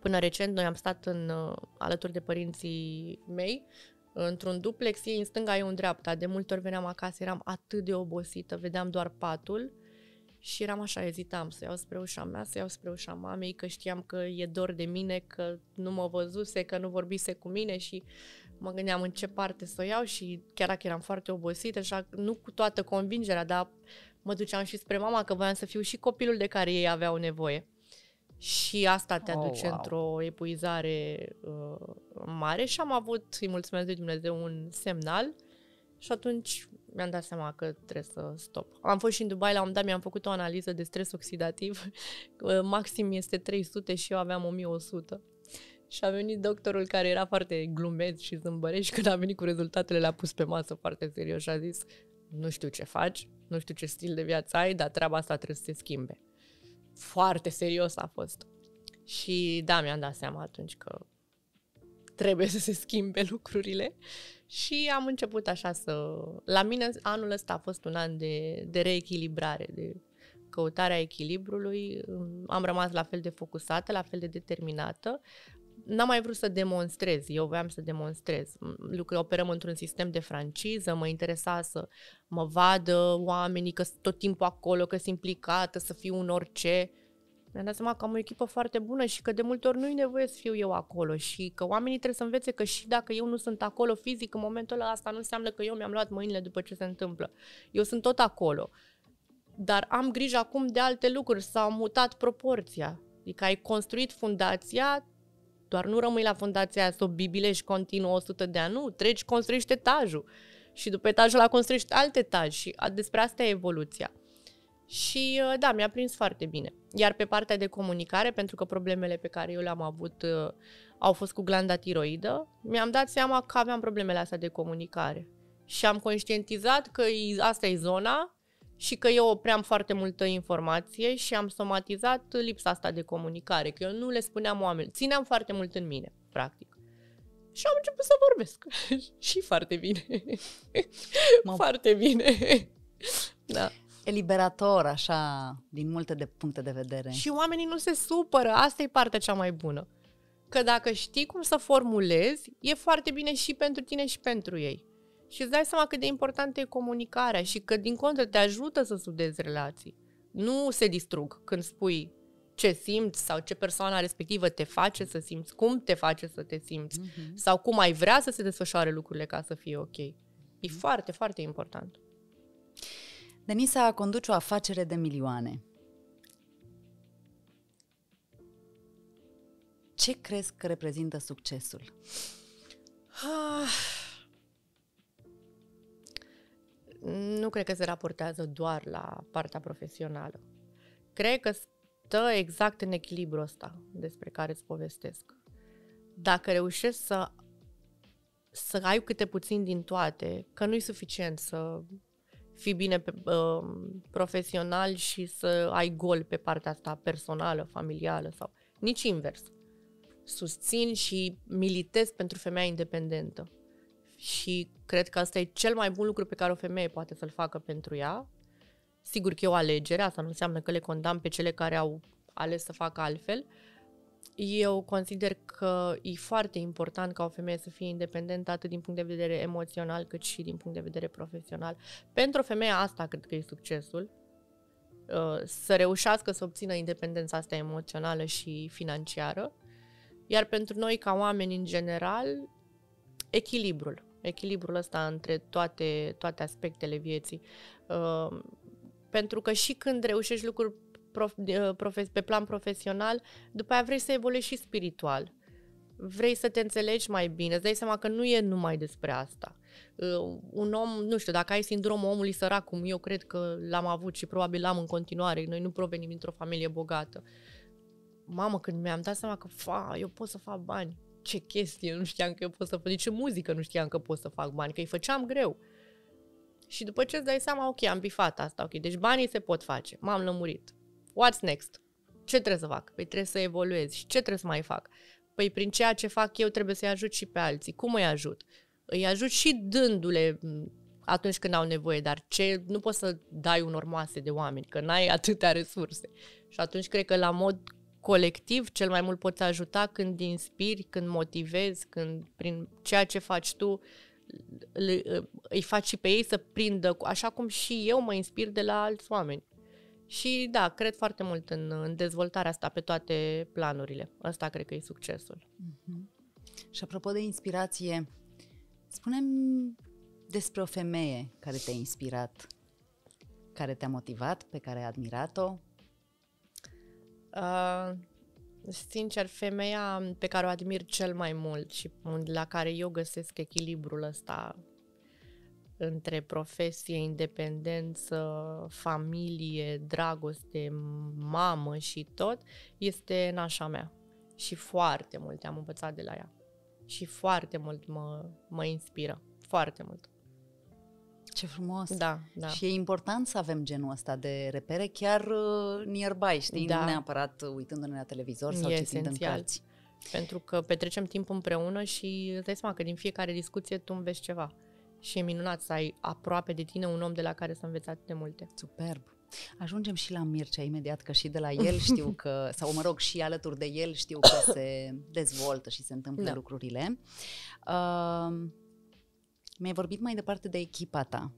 Până recent noi am stat în, uh, alături de părinții mei într-un duplex, ei în stânga, eu în dreapta. De multe ori veneam acasă, eram atât de obosită, vedeam doar patul și eram așa, ezitam să iau spre ușa mea, să iau spre ușa mamei, că știam că e dor de mine, că nu mă văzuse, că nu vorbise cu mine și mă gândeam în ce parte să o iau și chiar dacă eram foarte obosită, așa, nu cu toată convingerea, dar mă duceam și spre mama că voiam să fiu și copilul de care ei aveau nevoie și asta te oh, aduce oh, wow. într-o epuizare uh, mare și am avut, îi mulțumesc de Dumnezeu, un semnal și atunci mi-am dat seama că trebuie să stop. Am fost și în Dubai, la un dat mi-am făcut o analiză de stres oxidativ, maxim este 300 și eu aveam 1100. Și a venit doctorul care era foarte glumeț și zâmbăreș și când a venit cu rezultatele le-a pus pe masă foarte serios și a zis nu știu ce faci, nu știu ce stil de viață ai, dar treaba asta trebuie să se schimbe foarte serios a fost. Și da, mi-am dat seama atunci că trebuie să se schimbe lucrurile și am început așa să... La mine anul ăsta a fost un an de, de reechilibrare, de căutarea echilibrului. Am rămas la fel de focusată, la fel de determinată. N-am mai vrut să demonstrez, eu voiam să demonstrez. Lucru, operăm într-un sistem de franciză, mă interesa să mă vadă oamenii că tot timpul acolo, că sunt implicată, să fiu un orice. Mi-am dat seama că am o echipă foarte bună și că de multe ori nu e nevoie să fiu eu acolo și că oamenii trebuie să învețe că și dacă eu nu sunt acolo fizic în momentul ăla, asta nu înseamnă că eu mi-am luat mâinile după ce se întâmplă. Eu sunt tot acolo. Dar am grijă acum de alte lucruri, s-a mutat proporția. Adică ai construit fundația, doar nu rămâi la fundația aia să o bibilești continuu 100 de ani, nu, treci, construiești etajul. Și după etajul ăla construiești alt etaj și despre asta e evoluția. Și uh, da, mi-a prins foarte bine. Iar pe partea de comunicare, pentru că problemele pe care eu le-am avut uh, au fost cu glanda tiroidă, mi-am dat seama că aveam problemele astea de comunicare. Și am conștientizat că asta e zona și că eu opream foarte multă informație și am somatizat lipsa asta de comunicare, că eu nu le spuneam oameni, țineam foarte mult în mine, practic. Și am început să vorbesc. și foarte bine. Mă... foarte bine. da. Eliberator, așa, din multe de puncte de vedere. Și oamenii nu se supără, asta e partea cea mai bună. Că dacă știi cum să formulezi, e foarte bine și pentru tine și pentru ei. Și îți dai seama cât de importantă e comunicarea și că, din contră, te ajută să sudezi relații. Nu se distrug când spui ce simți sau ce persoana respectivă te face să simți, cum te face să te simți mm-hmm. sau cum ai vrea să se desfășoare lucrurile ca să fie ok. E mm-hmm. foarte, foarte important. Denisa conduce o afacere de milioane. Ce crezi că reprezintă succesul? Ah nu cred că se raportează doar la partea profesională. Cred că stă exact în echilibru ăsta despre care îți povestesc. Dacă reușești să, să ai câte puțin din toate, că nu e suficient să fii bine pe, uh, profesional și să ai gol pe partea asta personală, familială sau nici invers. Susțin și militez pentru femeia independentă și cred că asta e cel mai bun lucru pe care o femeie poate să-l facă pentru ea. Sigur că e o alegere, asta nu înseamnă că le condamn pe cele care au ales să facă altfel. Eu consider că e foarte important ca o femeie să fie independentă atât din punct de vedere emoțional cât și din punct de vedere profesional. Pentru o femeie asta cred că e succesul, uh, să reușească să obțină independența asta emoțională și financiară. Iar pentru noi, ca oameni în general, echilibrul echilibrul ăsta între toate, toate aspectele vieții. Uh, pentru că și când reușești lucruri prof, uh, profe, pe plan profesional, după aia vrei să evoluezi și spiritual. Vrei să te înțelegi mai bine, îți dai seama că nu e numai despre asta. Uh, un om, nu știu, dacă ai sindromul omului sărac, cum eu cred că l-am avut și probabil l-am în continuare, noi nu provenim dintr-o familie bogată. Mamă, când mi-am dat seama că, fa, eu pot să fac bani, ce chestie, nu știam că eu pot să fac, nici muzică nu știam că pot să fac bani, că îi făceam greu. Și după ce îți dai seama, ok, am bifat asta, ok, deci banii se pot face, m-am lămurit. What's next? Ce trebuie să fac? Păi trebuie să evoluez. Și ce trebuie să mai fac? Păi prin ceea ce fac eu trebuie să-i ajut și pe alții. Cum îi ajut? Îi ajut și dându-le atunci când au nevoie, dar ce nu poți să dai unor mase de oameni, că n-ai atâtea resurse. Și atunci cred că la mod colectiv cel mai mult poți ajuta când inspiri, când motivezi, când prin ceea ce faci tu îi faci și pe ei să prindă, așa cum și eu mă inspir de la alți oameni. Și da, cred foarte mult în, în dezvoltarea asta pe toate planurile. Asta cred că e succesul. Mm-hmm. Și apropo de inspirație, spunem despre o femeie care te-a inspirat, care te-a motivat, pe care ai admirat-o, Uh, sincer, femeia pe care o admir cel mai mult și la care eu găsesc echilibrul ăsta între profesie, independență, familie, dragoste, mamă și tot, este nașa mea. Și foarte mult am învățat de la ea. Și foarte mult mă, mă inspiră. Foarte mult. Ce frumos! Da, da. Și e important să avem genul ăsta de repere chiar uh, nearby, știi? Da. Nu neapărat uitându-ne la televizor sau e citind esențial. în cărți. Pentru că petrecem timp împreună și îți dai seama că din fiecare discuție tu înveți ceva. Și e minunat să ai aproape de tine un om de la care să înveți atât de multe. Superb! Ajungem și la Mircea imediat, că și de la el știu că, sau mă rog, și alături de el știu că se dezvoltă și se întâmplă da. lucrurile. Uh, mi-ai vorbit mai departe de echipa ta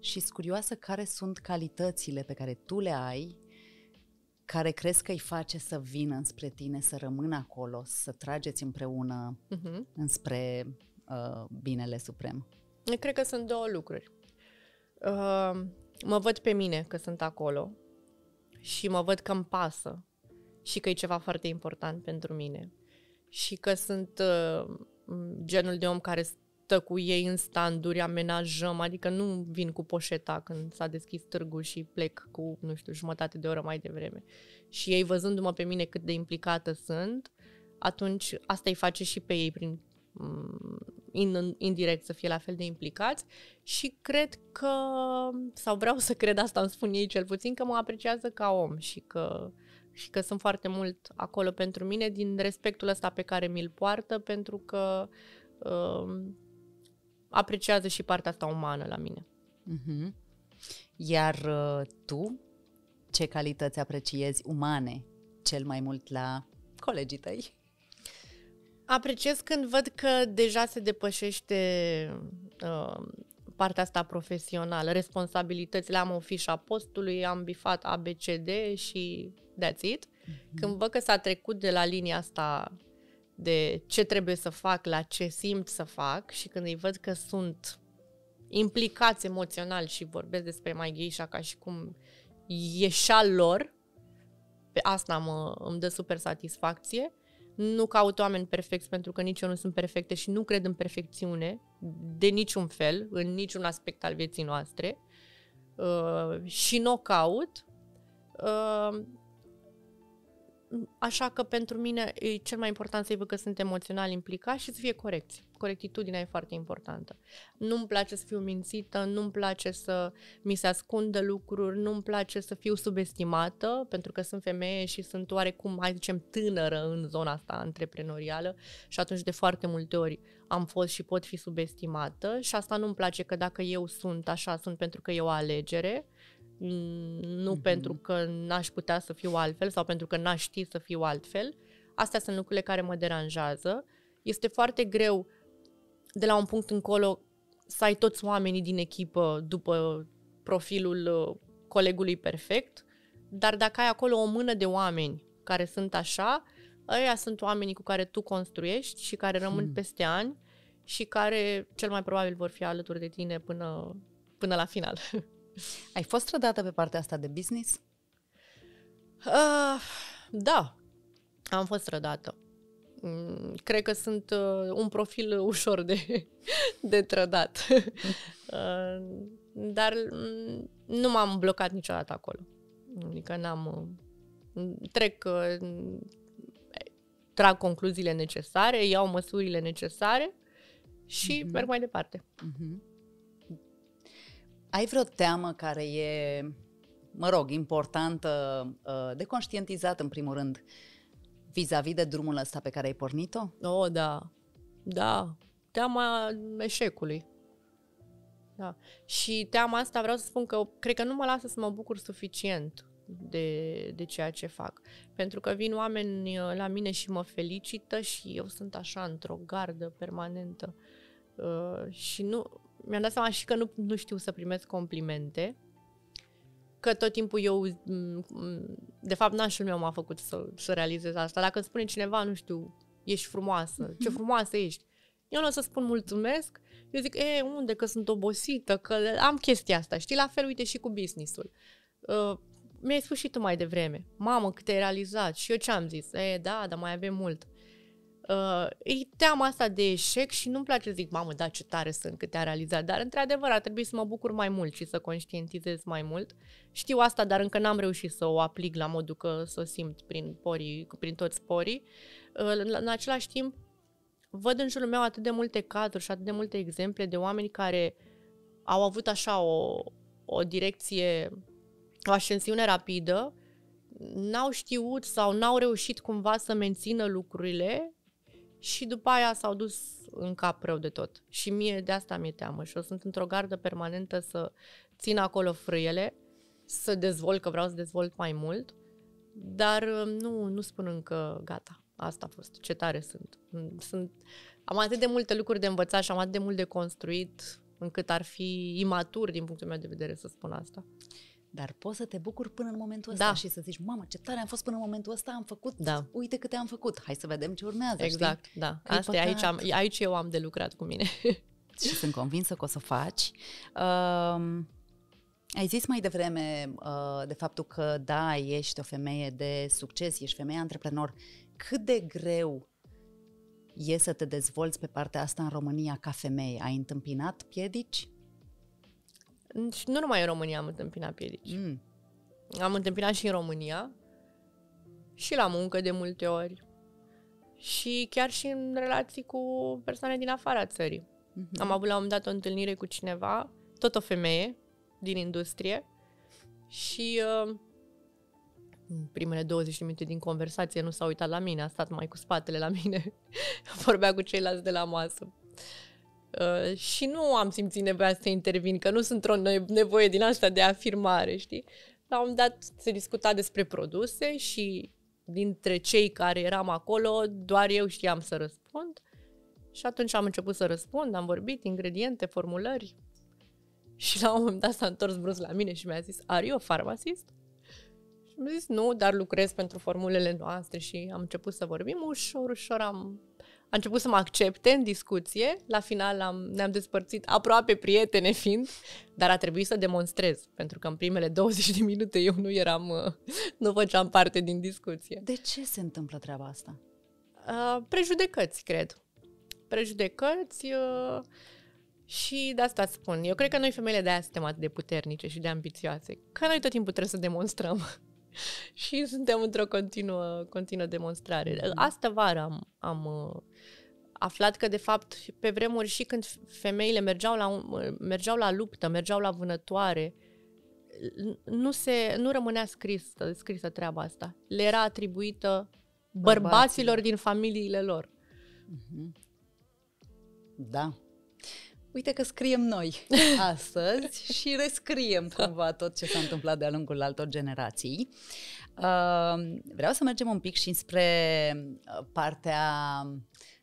și sunt curioasă care sunt calitățile pe care tu le ai care crezi că îi face să vină spre tine, să rămână acolo, să trageți împreună uh-huh. înspre uh, binele suprem? Eu cred că sunt două lucruri. Uh, mă văd pe mine că sunt acolo și mă văd că îmi pasă și că e ceva foarte important pentru mine și că sunt uh, genul de om care stă cu ei în standuri, amenajăm, adică nu vin cu poșeta când s-a deschis târgul și plec cu, nu știu, jumătate de oră mai devreme. Și ei văzându-mă pe mine cât de implicată sunt, atunci asta îi face și pe ei prin mm, in, indirect să fie la fel de implicați și cred că, sau vreau să cred asta, îmi spun ei cel puțin, că mă apreciază ca om și că, și că sunt foarte mult acolo pentru mine din respectul ăsta pe care mi-l poartă pentru că uh, apreciază și partea asta umană la mine. Uh-huh. Iar uh, tu, ce calități apreciezi umane cel mai mult la colegii tăi? Apreciez când văd că deja se depășește uh, partea asta profesională, responsabilitățile, am o fișă postului, am bifat ABCD și that's it. Mm-hmm. Când văd că s-a trecut de la linia asta de ce trebuie să fac, la ce simt să fac și când îi văd că sunt implicați emoțional și vorbesc despre mai ghișa ca și cum e șal lor, pe asta mă, îmi dă super satisfacție. Nu caut oameni perfecți pentru că nici eu nu sunt perfecte și nu cred în perfecțiune de niciun fel, în niciun aspect al vieții noastre. Uh, și nu o caut. Uh, Așa că pentru mine e cel mai important să-i văd că sunt emoțional implicați și să fie corecți. Corectitudinea e foarte importantă. Nu-mi place să fiu mințită, nu-mi place să mi se ascundă lucruri, nu-mi place să fiu subestimată, pentru că sunt femeie și sunt oarecum, hai zicem, tânără în zona asta antreprenorială și atunci de foarte multe ori am fost și pot fi subestimată și asta nu-mi place că dacă eu sunt așa, sunt pentru că e o alegere nu mm-hmm. pentru că n-aș putea să fiu altfel sau pentru că n-aș ști să fiu altfel. Astea sunt lucrurile care mă deranjează. Este foarte greu de la un punct încolo să ai toți oamenii din echipă după profilul uh, colegului perfect, dar dacă ai acolo o mână de oameni care sunt așa, ăia sunt oamenii cu care tu construiești și care rămân hmm. peste ani și care cel mai probabil vor fi alături de tine până, până la final. Ai fost trădată pe partea asta de business? Uh, da, am fost trădată. Mm, cred că sunt uh, un profil ușor de, de trădat. uh, dar mm, nu m-am blocat niciodată acolo. Adică n-am... Uh, trec... Uh, trag concluziile necesare, iau măsurile necesare și mm-hmm. merg mai departe. Mm-hmm. Ai vreo teamă care e, mă rog, importantă, uh, de conștientizat în primul rând, vis-a-vis de drumul ăsta pe care ai pornit-o? Oh, da. Da. Teama eșecului. Da. Și teama asta vreau să spun că cred că nu mă lasă să mă bucur suficient de, de ceea ce fac. Pentru că vin oameni uh, la mine și mă felicită și eu sunt așa într-o gardă permanentă. Uh, și nu, mi-am dat seama și că nu, nu știu să primesc complimente, că tot timpul eu, de fapt, nașul meu m-a făcut să, să realizez asta. Dacă îmi spune cineva, nu știu, ești frumoasă, ce frumoasă ești, eu nu o să spun mulțumesc, eu zic, e, unde, că sunt obosită, că am chestia asta, știi, la fel, uite, și cu businessul. Uh, mi-ai spus și tu mai devreme, mamă, cât ai realizat, și eu ce am zis, e, da, dar mai avem mult. Uh, e teama asta de eșec și nu-mi place să zic, mamă, da, ce tare sunt câte a realizat, dar într-adevăr ar trebui să mă bucur mai mult și să conștientizez mai mult. Știu asta, dar încă n-am reușit să o aplic la modul că să o simt prin porii, prin toți porii. Uh, în același timp, văd în jurul meu atât de multe cazuri și atât de multe exemple de oameni care au avut așa o, o direcție, o ascensiune rapidă, n-au știut sau n-au reușit cumva să mențină lucrurile și după aia s-au dus în cap rău de tot. Și mie de asta mi-e teamă și eu sunt într-o gardă permanentă să țin acolo frâiele, să dezvolt, că vreau să dezvolt mai mult, dar um, nu, nu spun încă gata, asta a fost, ce tare sunt. Mm, sunt. Am atât de multe lucruri de învățat și am atât de mult de construit încât ar fi imatur din punctul meu de vedere să spun asta. Dar poți să te bucuri până în momentul ăsta da. și să zici, mamă, ce tare am fost până în momentul ăsta, am făcut, da. uite câte am făcut, hai să vedem ce urmează, Exact, știi? da. Că Asta e aici, am, aici eu am de lucrat cu mine. și sunt convinsă că o să faci. Uh, ai zis mai devreme uh, de faptul că, da, ești o femeie de succes, ești femeie antreprenor. Cât de greu e să te dezvolți pe partea asta în România ca femeie? Ai întâmpinat piedici? Și nu numai în România am întâmpinat piedici. Mm. Am întâmpinat și în România și la muncă de multe ori și chiar și în relații cu persoane din afara țării. Mm-hmm. Am avut la un moment dat o întâlnire cu cineva, tot o femeie din industrie și uh, primele 20 de minute din conversație nu s-a uitat la mine, a stat mai cu spatele la mine, vorbea cu ceilalți de la masă. Uh, și nu am simțit nevoia să intervin, că nu sunt o nevoie din asta de afirmare, știi? La un moment dat se discuta despre produse și dintre cei care eram acolo, doar eu știam să răspund. Și atunci am început să răspund, am vorbit, ingrediente, formulări. Și la un moment dat s-a întors brusc la mine și mi-a zis, are you a pharmacist? Și mi-a zis, nu, dar lucrez pentru formulele noastre și am început să vorbim ușor, ușor am a început să mă accepte în discuție. La final am, ne-am despărțit aproape prietene fiind, dar a trebuit să demonstrez, pentru că în primele 20 de minute eu nu eram, uh, nu făceam parte din discuție. De ce se întâmplă treaba asta? Uh, prejudecăți, cred. Prejudecăți uh, și de asta spun. Eu cred că noi femeile de aia suntem atât de puternice și de ambițioase, că noi tot timpul trebuie să demonstrăm. și suntem într-o continuă, continuă demonstrare. Mm. Asta vară am, am uh, aflat că, de fapt, pe vremuri și când femeile mergeau la, mergeau la luptă, mergeau la vânătoare, nu, se, nu rămânea scris, scrisă treaba asta. Le era atribuită bărbaților din familiile lor. Mm-hmm. Da. Uite că scriem noi astăzi și rescriem da. cumva tot ce s-a întâmplat de-a lungul altor generații. Uh, vreau să mergem un pic și spre uh, partea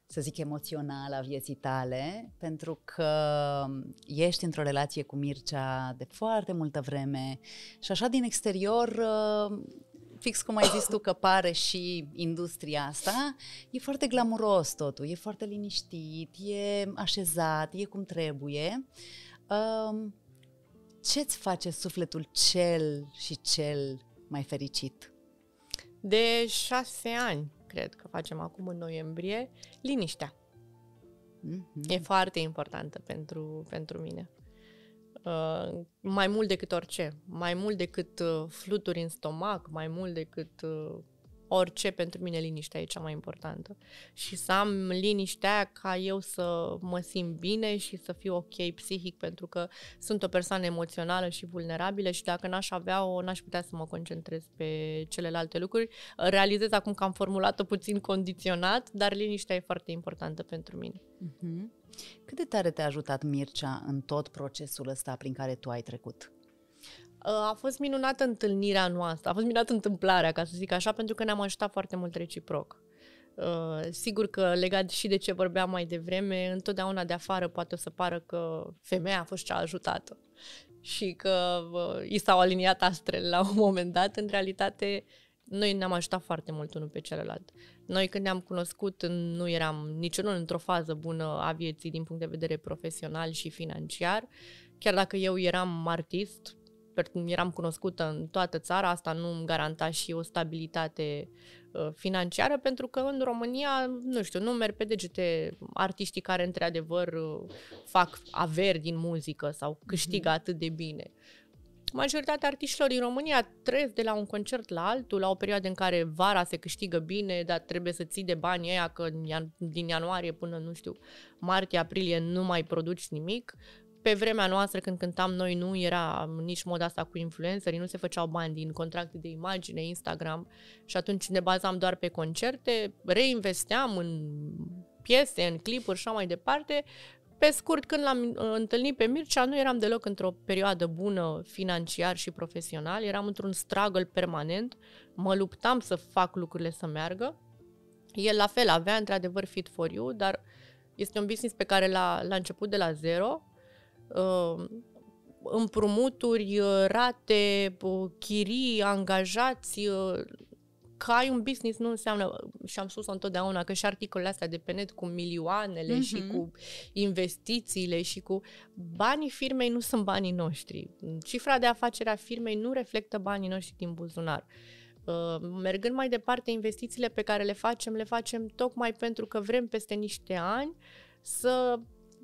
să zic, emoțională a vieții tale, pentru că ești într-o relație cu Mircea de foarte multă vreme și așa din exterior, uh, fix cum ai zis tu că pare și industria asta, e foarte glamuros totul, e foarte liniștit, e așezat, e cum trebuie. Um, ce-ți face sufletul cel și cel mai fericit? De șase ani cred că facem acum în noiembrie, liniștea. Mm-hmm. E foarte importantă pentru, pentru mine. Uh, mai mult decât orice. Mai mult decât uh, fluturi în stomac, mai mult decât uh, orice, pentru mine liniștea e cea mai importantă. Și să am liniștea ca eu să mă simt bine și să fiu ok psihic, pentru că sunt o persoană emoțională și vulnerabilă și dacă n-aș avea-o, n-aș putea să mă concentrez pe celelalte lucruri. Realizez acum că am formulat-o puțin condiționat, dar liniștea e foarte importantă pentru mine. Mm-hmm. Cât de tare te-a ajutat Mircea în tot procesul ăsta prin care tu ai trecut? A fost minunată întâlnirea noastră, a fost minunată întâmplarea, ca să zic așa, pentru că ne-am ajutat foarte mult reciproc. Uh, sigur că legat și de ce vorbeam mai devreme, întotdeauna de afară poate o să pară că femeia a fost cea ajutată și că uh, i s-au aliniat astrele la un moment dat. În realitate, noi ne-am ajutat foarte mult unul pe celălalt. Noi când ne-am cunoscut nu eram niciunul într-o fază bună a vieții din punct de vedere profesional și financiar. Chiar dacă eu eram artist, eram cunoscută în toată țara, asta nu îmi garanta și o stabilitate uh, financiară, pentru că în România, nu știu, nu merg pe degete artiștii care într-adevăr uh, fac averi din muzică sau câștigă mm-hmm. atât de bine. Majoritatea artiștilor din România trăiesc de la un concert la altul, la o perioadă în care vara se câștigă bine, dar trebuie să ții de bani aia că din ianuarie până, nu știu, martie, aprilie nu mai produci nimic pe vremea noastră, când cântam noi, nu era nici moda asta cu influencerii, nu se făceau bani din contracte de imagine, Instagram și atunci ne bazam doar pe concerte, reinvesteam în piese, în clipuri și așa mai departe. Pe scurt, când l-am uh, întâlnit pe Mircea, nu eram deloc într-o perioadă bună financiar și profesional, eram într-un struggle permanent, mă luptam să fac lucrurile să meargă. El la fel avea într-adevăr Fit for You, dar este un business pe care l-a, l-a început de la zero, uh, împrumuturi, uh, rate, uh, chirii, angajați, uh, că ai un business nu înseamnă, și am spus întotdeauna, că și articolele astea de pe net cu milioanele mm-hmm. și mhm. cu investițiile și cu banii firmei nu sunt banii noștri. Cifra de afacere a firmei nu reflectă banii noștri din buzunar. Uh, mergând mai departe, investițiile pe care le facem, le facem tocmai pentru că vrem peste niște ani să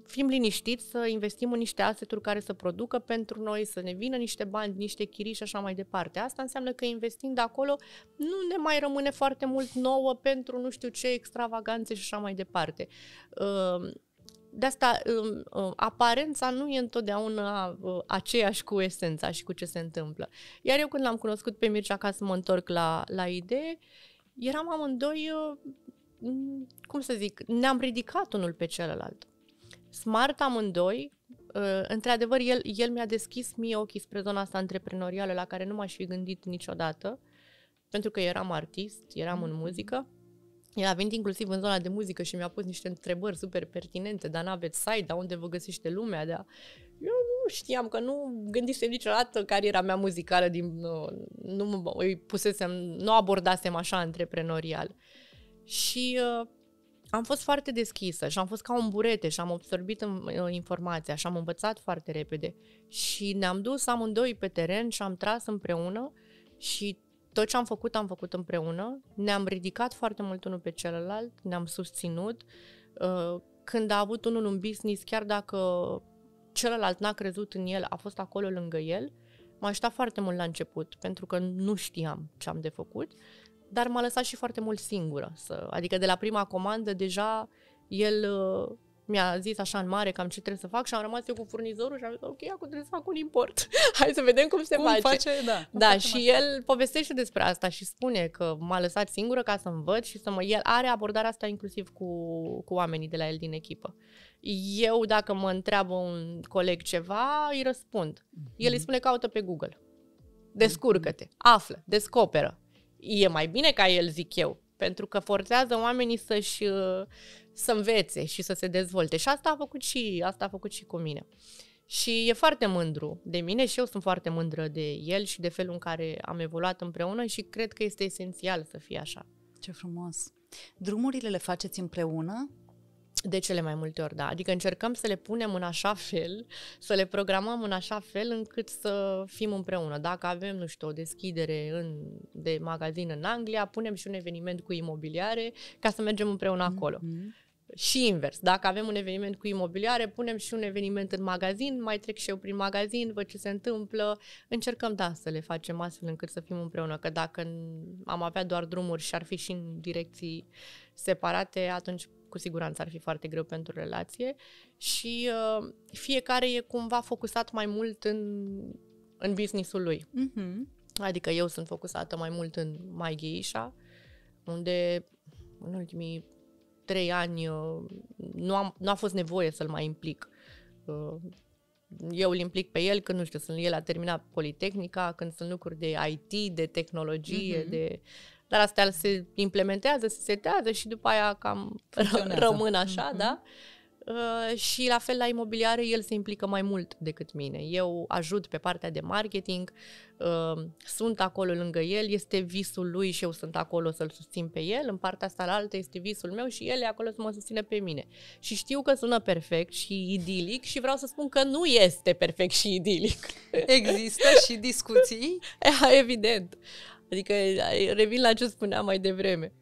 fim liniștiți, să investim în niște aseturi care să producă pentru noi, să ne vină niște bani, niște chirii și așa mai departe. Asta înseamnă că investind acolo nu ne mai rămâne foarte mult nouă pentru nu știu ce extravaganțe și așa mai departe. Uh, de asta um, um, aparența nu e întotdeauna uh, aceeași cu esența și cu ce se întâmplă. Iar eu când l-am cunoscut pe Mircea, ca să mă întorc la, la idee, eram amândoi, uh, cum să zic, ne-am ridicat unul pe celălalt. Smart amândoi, uh, într-adevăr, el, el mi-a deschis mie ochii spre zona asta antreprenorială la care nu m-aș fi gândit niciodată, pentru că eram artist, eram în muzică. El a venit inclusiv în zona de muzică și mi-a pus niște întrebări super pertinente, dar n-aveți site, dar unde vă găsește lumea, dar eu nu știam că nu gândisem niciodată cariera mea muzicală, din, nu, nu îi pusesem, nu abordasem așa antreprenorial. Și uh, am fost foarte deschisă și am fost ca un burete și am absorbit în, uh, informația și am învățat foarte repede. Și ne-am dus amândoi pe teren și am tras împreună și tot ce am făcut, am făcut împreună. Ne-am ridicat foarte mult unul pe celălalt, ne-am susținut. Uh, când a avut unul un business, chiar dacă celălalt n-a crezut în el, a fost acolo lângă el. M-a ajutat foarte mult la început, pentru că nu știam ce am de făcut, dar m-a lăsat și foarte mult singură. Să, adică de la prima comandă deja el uh, mi-a zis așa în mare cam ce trebuie să fac și am rămas eu cu furnizorul și am zis, ok, acum trebuie să fac un import. Hai să vedem cum se cum face. face da, da și așa. el povestește despre asta și spune că m-a lăsat singură ca să învăț și să mă... El are abordarea asta inclusiv cu, cu oamenii de la el din echipă. Eu, dacă mă întreabă un coleg ceva, îi răspund. Mm-hmm. El îi spune caută pe Google. Descurcă-te, află, descoperă. E mai bine ca el, zic eu, pentru că forțează oamenii să-și uh, să învețe și să se dezvolte. Și asta a făcut și, asta a făcut și cu mine. Și e foarte mândru de mine și eu sunt foarte mândră de el și de felul în care am evoluat împreună și cred că este esențial să fie așa. Ce frumos! Drumurile le faceți împreună? De cele mai multe ori, da. Adică încercăm să le punem în așa fel, să le programăm în așa fel încât să fim împreună. Dacă avem, nu știu, o deschidere în, de magazin în Anglia, punem și un eveniment cu imobiliare ca să mergem împreună acolo. Mm-hmm. Și invers, dacă avem un eveniment cu imobiliare, punem și un eveniment în magazin, mai trec și eu prin magazin, văd ce se întâmplă, încercăm, da, să le facem astfel încât să fim împreună, că dacă am avea doar drumuri și ar fi și în direcții separate, atunci cu siguranță ar fi foarte greu pentru relație și uh, fiecare e cumva focusat mai mult în, în businessul lui. Mm-hmm. Adică eu sunt focusată mai mult în My Geisha, unde în ultimii trei ani uh, nu, am, nu a fost nevoie să-l mai implic. Uh, eu îl implic pe el când, nu știu, sunt, el a terminat Politehnica, când sunt lucruri de IT, de tehnologie, mm-hmm. de... Dar astea se implementează, se setează și după aia cam rămân așa, mm-hmm. da? Uh, și la fel la imobiliare el se implică mai mult decât mine. Eu ajut pe partea de marketing, uh, sunt acolo lângă el, este visul lui și eu sunt acolo să-l susțin pe el, în partea asta la altă este visul meu și el e acolo să mă susține pe mine. Și știu că sună perfect și idilic și vreau să spun că nu este perfect și idilic. Există și discuții? Evident. Adică revin la ce spuneam mai devreme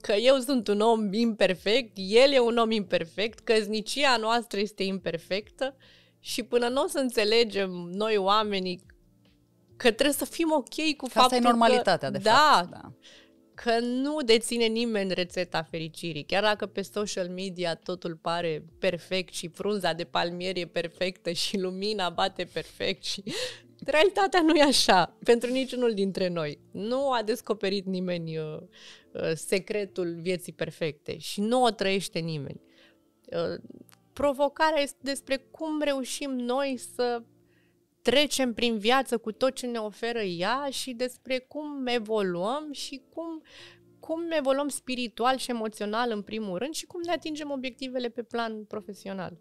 că eu sunt un om imperfect, el e un om imperfect, căznicia noastră este imperfectă și până nu o să înțelegem noi oamenii că trebuie să fim ok cu că faptul asta e normalitatea, că, de da, fapt. Da, că nu deține nimeni rețeta fericirii. Chiar dacă pe social media totul pare perfect și frunza de palmier e perfectă și lumina bate perfect și realitatea nu e așa pentru niciunul dintre noi. Nu a descoperit nimeni uh, Uh, secretul vieții perfecte și nu o trăiește nimeni. Uh, provocarea este despre cum reușim noi să trecem prin viață cu tot ce ne oferă ea și despre cum evoluăm și cum, cum evoluăm spiritual și emoțional în primul rând și cum ne atingem obiectivele pe plan profesional.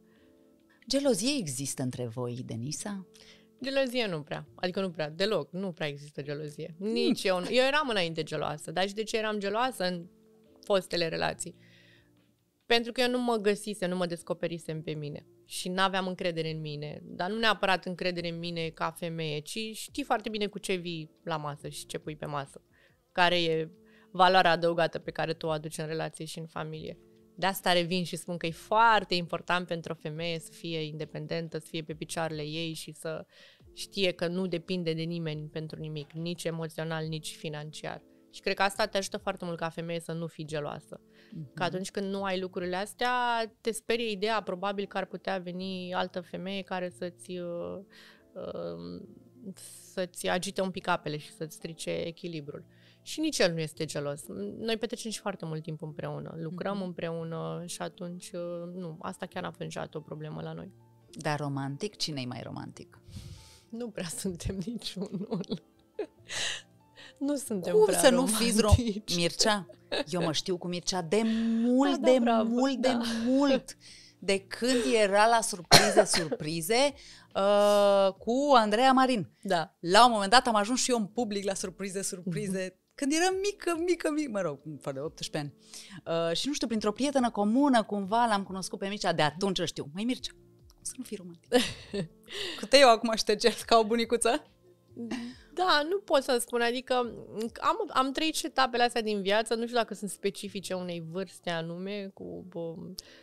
Gelozie există între voi, Denisa? Gelozie nu prea. Adică nu prea, deloc. Nu prea există gelozie. Nici eu. Eu eram înainte geloasă. Dar și de ce eram geloasă în fostele relații? Pentru că eu nu mă găsisem, nu mă descoperisem pe mine. Și nu aveam încredere în mine. Dar nu neapărat încredere în mine ca femeie, ci știi foarte bine cu ce vii la masă și ce pui pe masă. care e valoarea adăugată pe care tu o aduci în relație și în familie. De asta revin și spun că e foarte important pentru o femeie să fie independentă, să fie pe picioarele ei și să știe că nu depinde de nimeni pentru nimic, nici emoțional, nici financiar. Și cred că asta te ajută foarte mult ca femeie să nu fii geloasă. Mm-hmm. Că atunci când nu ai lucrurile astea, te sperie ideea probabil că ar putea veni altă femeie care să-ți uh, uh, să-ți agite un pic apele și să-ți strice echilibrul. Și nici el nu este gelos. Noi petrecem și foarte mult timp împreună, lucrăm mm-hmm. împreună și atunci, uh, nu, asta chiar n-a fost niciodată o problemă la noi. Dar romantic, cine e mai romantic? Nu prea suntem niciunul. nu suntem Cum prea să romantici. nu fiți ro- Mircea? Eu mă știu cu Mircea de mult, Da, da, de bravo, mult, da. de mult. De când era la surprize, surprize uh, cu Andreea Marin. Da. La un moment dat am ajuns și eu în public la surprize, surprize, când eram mică, mică, mică, mă rog, fără 18 ani. Uh, și nu știu, printr-o prietenă comună, cumva l-am cunoscut pe Mircea, de atunci îl știu. Măi, Mircea, cum să nu fii romantic? cu te eu acum ștergeți ca o bunicuță? Da, nu pot să spun, adică am, am trăit și etapele astea din viață, nu știu dacă sunt specifice unei vârste anume, cu bă,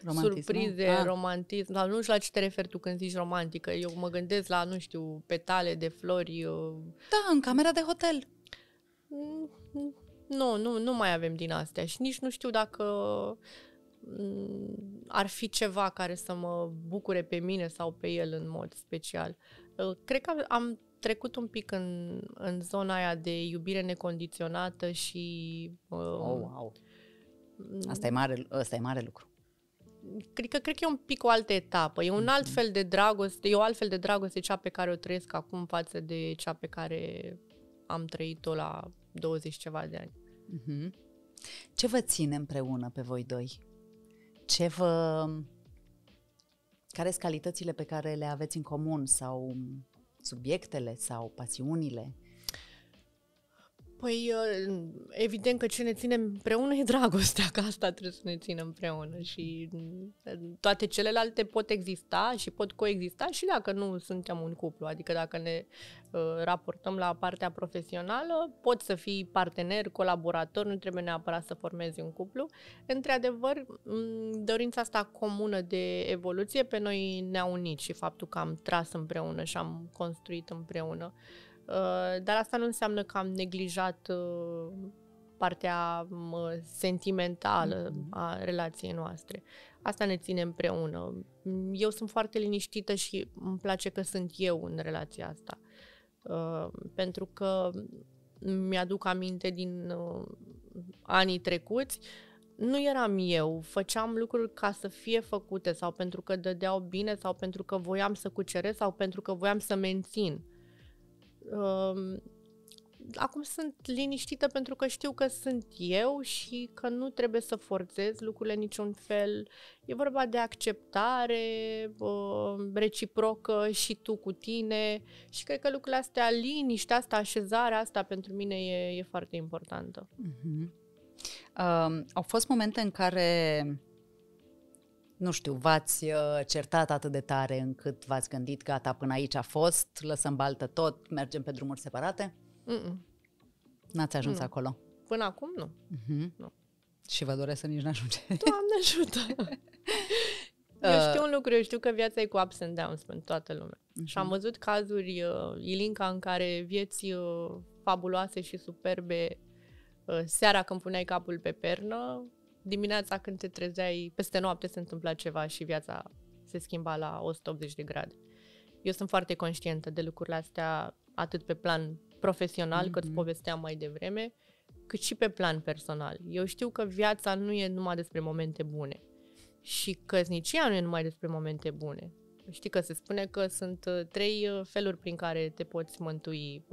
Romantism, surprize, nu? Ah. romantism, dar nu știu la ce te referi tu când zici romantică, eu mă gândesc la, nu știu, petale de flori, uh, Da, în camera de hotel. Mm, Nu, nu, nu mai avem din astea și nici nu știu dacă mm, ar fi ceva care să mă bucure pe mine sau pe el în mod special. Uh, Cred că am trecut un pic în, în zona aia de iubire necondiționată și... Uh, Oh, wow. Asta e mare, ăsta e mare lucru. cred, că, cred că e un pic o altă etapă. E un alt fel de dragoste, e o altfel de dragoste cea pe care o trăiesc acum față de cea pe care am trăit-o la 20 ceva de ani. Mhm. Ce vă ține împreună pe voi doi? Ce vă... Care sunt calitățile pe care le aveți în comun sau subiectele sau pasiunile? Păi, uh, evident că ce ne ține împreună e dragostea, că asta trebuie să ne țină împreună și uh, toate celelalte pot exista și pot coexista și dacă nu suntem un cuplu, adică dacă ne uh, raportăm la partea profesională, pot să fii partener, colaborator, nu trebuie neapărat să formezi un cuplu. Într-adevăr, m, dorința asta comună de evoluție pe noi ne-a unit și faptul că am tras împreună și am construit împreună. Uh, Dar asta nu înseamnă că am neglijat uh, partea mă, sentimentală a relației noastre. Asta ne ține împreună. Mm, Eu sunt foarte liniștită și îmi place că sunt eu în relația asta. Uh, Pentru că mi-aduc aminte din uh, anii trecuți, nu eram eu, făceam lucruri ca să fie făcute sau pentru că dădeau bine sau pentru că voiam să cuceresc sau pentru că voiam să mențin. Um, acum sunt liniștită pentru că știu că sunt eu și că nu trebuie să forțez lucrurile niciun fel. E vorba de acceptare uh, reciprocă și tu cu tine și cred că lucrurile astea, liniștea asta, așezarea asta pentru mine e, e foarte importantă. Uh-huh. Uh, au fost momente în care, nu știu, v-ați uh, certat atât de tare încât v-ați gândit, gata, până aici a fost, lăsăm baltă tot, mergem pe drumuri separate? Mm-mm. N-ați ajuns Nu. acolo. Până acum nu. Uh-huh. Nu. Și vă doresc să nici n-ajunge. Doamne ajută! Eu Uh. știu un lucru, eu știu că viața e cu ups and downs pentru toată lumea. Mhm. Și am văzut cazuri, uh, Ilinca, în care vieți uh, fabuloase și superbe, uh, seara când puneai capul pe pernă, dimineața când te trezeai, peste noapte se întâmpla ceva și viața se schimba la 180 de grade. Eu sunt foarte conștientă de lucrurile astea, atât pe plan profesional, mm-hmm. cât Mhm. povesteam mai devreme, cât și pe plan personal. Eu știu că viața nu e numai despre momente bune și căsnicia nu e numai despre momente bune. Știi că se spune că sunt uh, trei uh, feluri prin care te poți mântui.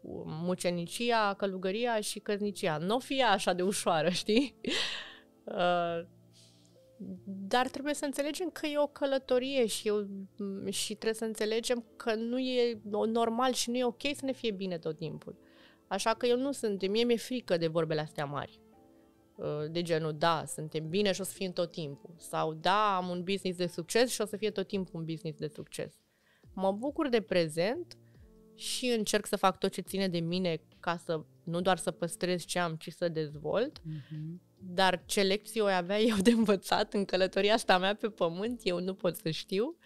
Uh, Mucenicia, călugăria și căsnicia. Nu o fie așa de ușoară, știi? Uh, Dar trebuie să înțelegem că e o călătorie și, eu, și trebuie să înțelegem că nu e normal și nu e ok să ne fie bine tot timpul. Așa că eu nu sunt, mie mi-e frică de vorbele astea mari. Uh, De genul, da, suntem bine și o să fim tot timpul. Sau, da, am un business de succes și o să fie tot timpul un business de succes. Mă bucur de prezent și încerc să fac tot ce ține de mine ca să nu doar să păstrez ce am, ci să dezvolt. Mm-hmm. Dar ce lecții o avea eu de învățat în călătoria asta mea pe pământ, eu nu pot să știu.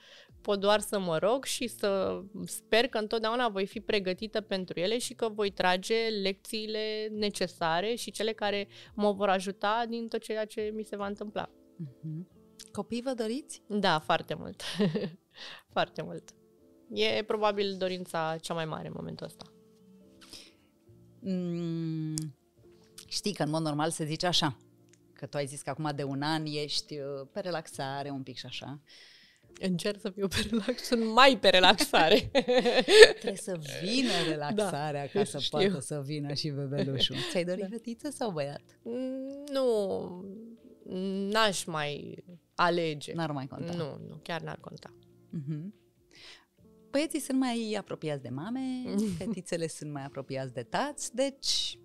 Pot doar să mă rog și să sper că întotdeauna voi fi pregătită pentru ele și că voi trage lecțiile necesare și cele care mă vor ajuta din tot ceea ce mi se va întâmpla. Mm-hmm. Copii vă doriți? Da, foarte mult. foarte mult. E probabil dorința cea mai mare în momentul ăsta. Mm, știi că în mod normal se zice așa, că tu ai zis că acum de un an ești uh, pe relaxare un pic și așa. Încerc să fiu pe relax, sunt mai pe relaxare. Trebuie să vină relaxarea da, ca să știu. poată să vină și bebelușul. Ți-ai dorit da. fetiță sau băiat? Mm, nu, n-aș mai alege. N-ar mai conta. Nu, nu, chiar n-ar conta. Uh-huh. Băieții sunt mai apropiați de mame, fetițele sunt mai apropiați de tați, deci...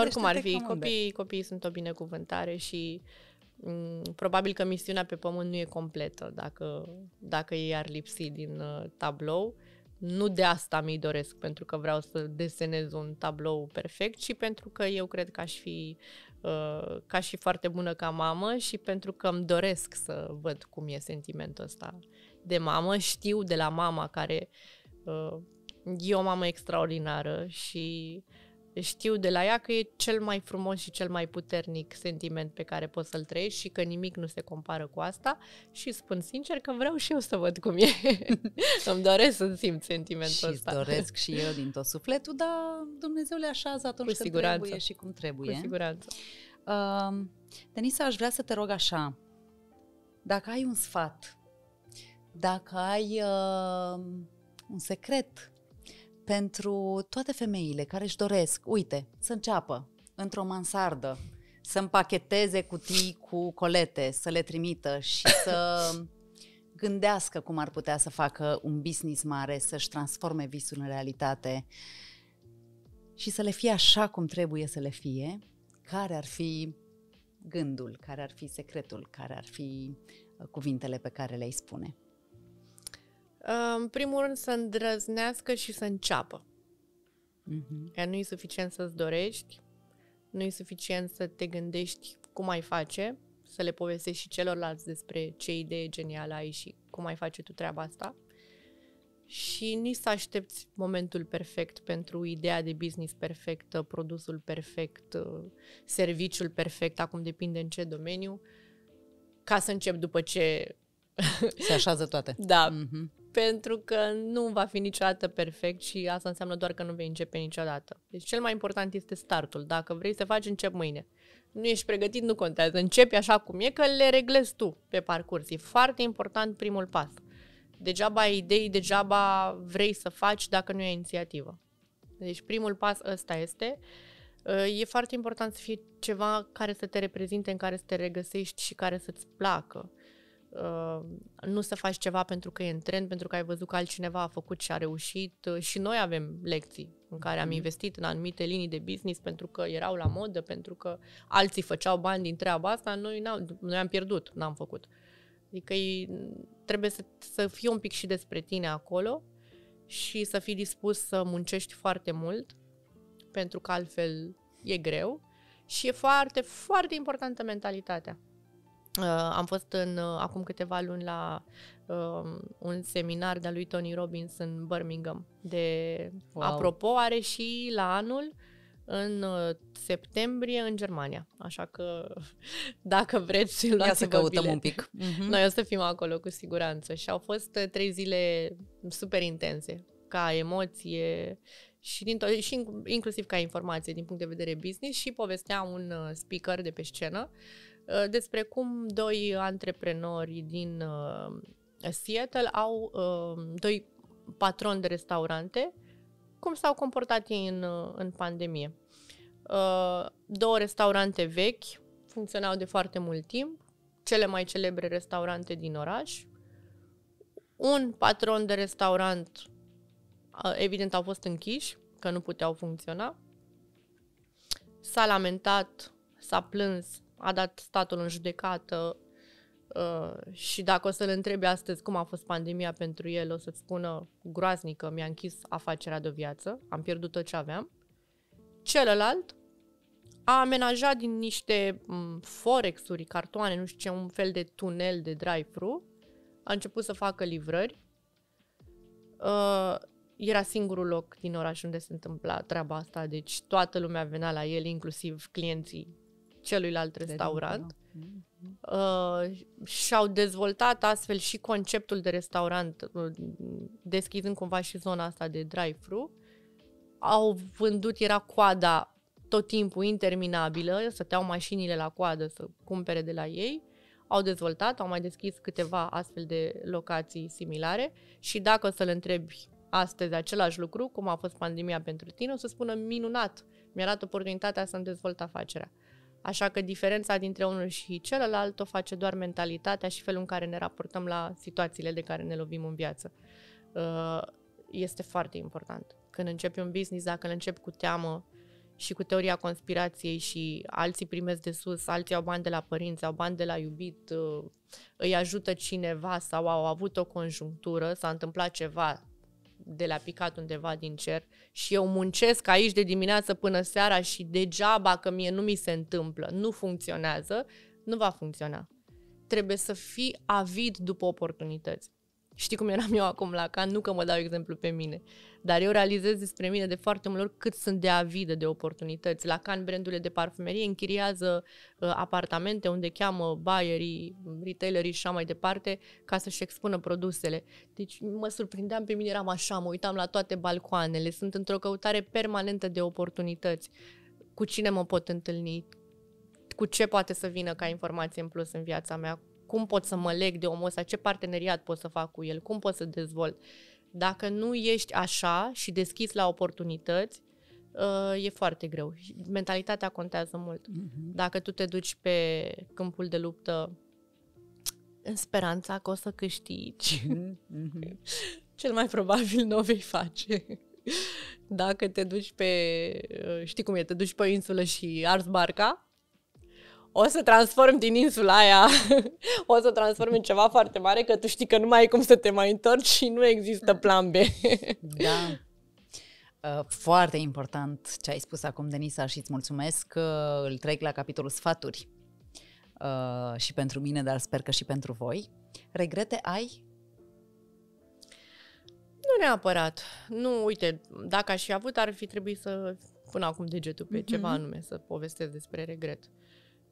Oricum ar fi, copiii, copiii sunt o binecuvântare și m- mm, probabil că misiunea pe pământ nu e completă dacă, dacă ei ar lipsi din uh, tablou. Nu de asta mi doresc, pentru că vreau să desenez un tablou perfect, ci pentru că eu cred că aș fi uh, ca și foarte bună ca mamă și pentru că îmi doresc să văd cum e sentimentul ăsta de mamă, știu de la mama care uh, e o mamă extraordinară și știu de la ea că e cel mai frumos și cel mai puternic sentiment pe care poți să-l trăiești și că nimic nu se compară cu asta și spun sincer că vreau și eu să văd cum e. Îmi doresc să simt sentimentul și ăsta. Și doresc și eu din tot sufletul, dar Dumnezeu le așează atunci cu când siguranță. trebuie și cum trebuie. Cu siguranță. Uh, Denisa, aș vrea să te rog așa, dacă ai un sfat dacă ai uh, un secret pentru toate femeile care își doresc, uite, să înceapă într-o mansardă, să împacheteze cutii cu colete, să le trimită și să gândească cum ar putea să facă un business mare, să-și transforme visul în realitate și să le fie așa cum trebuie să le fie, care ar fi gândul, care ar fi secretul, care ar fi uh, cuvintele pe care le-ai spune? În primul rând să îndrăznească și să înceapă. Mm-hmm. Că nu e suficient să-ți dorești, nu e suficient să te gândești cum ai face, să le povestești și celorlalți despre ce idee genială ai și cum ai face tu treaba asta. Și nici să aștepți momentul perfect pentru ideea de business perfectă, produsul perfect, serviciul perfect, acum depinde în ce domeniu, ca să încep după ce... Se așează toate. da. Mm-hmm pentru că nu va fi niciodată perfect și asta înseamnă doar că nu vei începe niciodată. Deci cel mai important este startul. Dacă vrei să faci, încep mâine. Nu ești pregătit, nu contează. Începi așa cum e, că le reglezi tu pe parcurs. E foarte important primul pas. Degeaba ai idei, degeaba vrei să faci dacă nu ai inițiativă. Deci primul pas ăsta este. E foarte important să fie ceva care să te reprezinte, în care să te regăsești și care să-ți placă. Uh, nu să faci ceva pentru că e în trend, pentru că ai văzut că altcineva a făcut și a reușit. Uh, și noi avem lecții în care am mhm. investit în anumite linii de business pentru că erau la modă, pentru că alții făceau bani din treaba asta, noi, n-am, noi am pierdut, n-am făcut. Adică e, trebuie să, să fii un pic și despre tine acolo și să fii dispus să muncești foarte mult, pentru că altfel e greu. Și e foarte, foarte importantă mentalitatea. Uh, am fost în, uh, acum câteva luni la uh, un seminar de-a lui Tony Robbins în Birmingham. De, wow. Apropo, are și la anul în uh, septembrie în Germania. Așa că dacă vreți, luați Ia să căutăm bilet. un pic. Mm-hmm. Noi o să fim acolo cu siguranță. Și au fost uh, trei zile super intense, ca emoție și, din to- și inclusiv ca informație din punct de vedere business și povestea un uh, speaker de pe scenă uh, Uh, despre cum doi antreprenori din uh, Seattle au uh, doi patroni de restaurante, cum s-au comportat ei în, în pandemie. Două restaurante vechi, funcționau de foarte mult timp, cele mai celebre restaurante din oraș. Un patron de restaurant, evident, au fost închiși, că nu puteau funcționa. S-a lamentat, s-a plâns, a dat statul în judecată, Uh, și dacă o să-l întrebi astăzi cum a fost pandemia pentru el, o să-ți spună groaznică, mi-a închis afacerea de viață, am pierdut tot ce aveam. Celălalt a amenajat din niște m, forexuri, cartoane, nu știu ce, un fel de tunel de drive-thru, a început să facă livrări. Uh, era singurul loc din oraș unde se întâmpla treaba asta, deci toată lumea venea la el, inclusiv clienții celuilalt restaurant. Uh, și-au dezvoltat astfel și conceptul de restaurant, uh, deschizând cumva și zona asta de drive-thru. Au vândut, era coada tot timpul interminabilă, stăteau mașinile la coadă să cumpere de la ei. Au dezvoltat, au mai deschis câteva astfel de locații similare și dacă o să-l întrebi astăzi același lucru, cum a fost pandemia pentru tine, o să spună minunat, mi-a dat oportunitatea să-mi dezvolt afacerea. Așa că diferența dintre unul și celălalt o face doar mentalitatea și felul în care ne raportăm la situațiile de care ne lovim în viață. Uh, este foarte important. Când începi un business, dacă îl începi cu teamă și cu teoria conspirației și alții primesc de sus, alții au bani de la părinți, au bani de la iubit, uh, îi ajută cineva sau au avut o conjunctură, s-a întâmplat ceva, de le-a picat undeva din cer și eu muncesc aici de dimineață până seara și degeaba că mie nu mi se întâmplă, nu funcționează, nu va funcționa. Trebuie să fii avid după oportunități. Știi cum eram eu acum la Can? Nu că mă dau exemplu pe mine, dar eu realizez despre mine de foarte multe ori cât sunt de avidă de oportunități. La Can, brandurile de parfumerie închiriază uh, apartamente unde cheamă buyerii, retailerii și așa mai departe ca să-și expună produsele. Deci mă surprindeam pe mine, eram așa, mă uitam la toate balcoanele, sunt într-o căutare permanentă de oportunități. Cu cine mă pot întâlni? Cu ce poate să vină ca informație în plus în viața mea? Cum pot să mă leg de omul ăsta, ce parteneriat pot să fac cu el, cum pot să dezvolt. Dacă nu ești așa și deschis la oportunități, uh, e foarte greu. Mentalitatea contează mult. Uh-huh. Dacă tu te duci pe câmpul de luptă în speranța că o să câștigi, uh-huh. cel mai probabil nu o vei face. Dacă te duci pe, uh, știi cum e, te duci pe insulă și arzi barca, o să transform din insula aia, o să transform în ceva foarte mare, că tu știi că nu mai ai cum să te mai întorci și nu există plan B. da. Uh, foarte important ce ai spus acum, Denisa, și îți mulțumesc. că îl trec la capitolul sfaturi. Uh, și pentru mine, dar sper că și pentru voi. Regrete ai? Nu neapărat. Nu, uite, dacă aș fi avut, ar fi trebuit să pun acum degetul pe mm-hmm. ceva anume, să povestesc despre regret.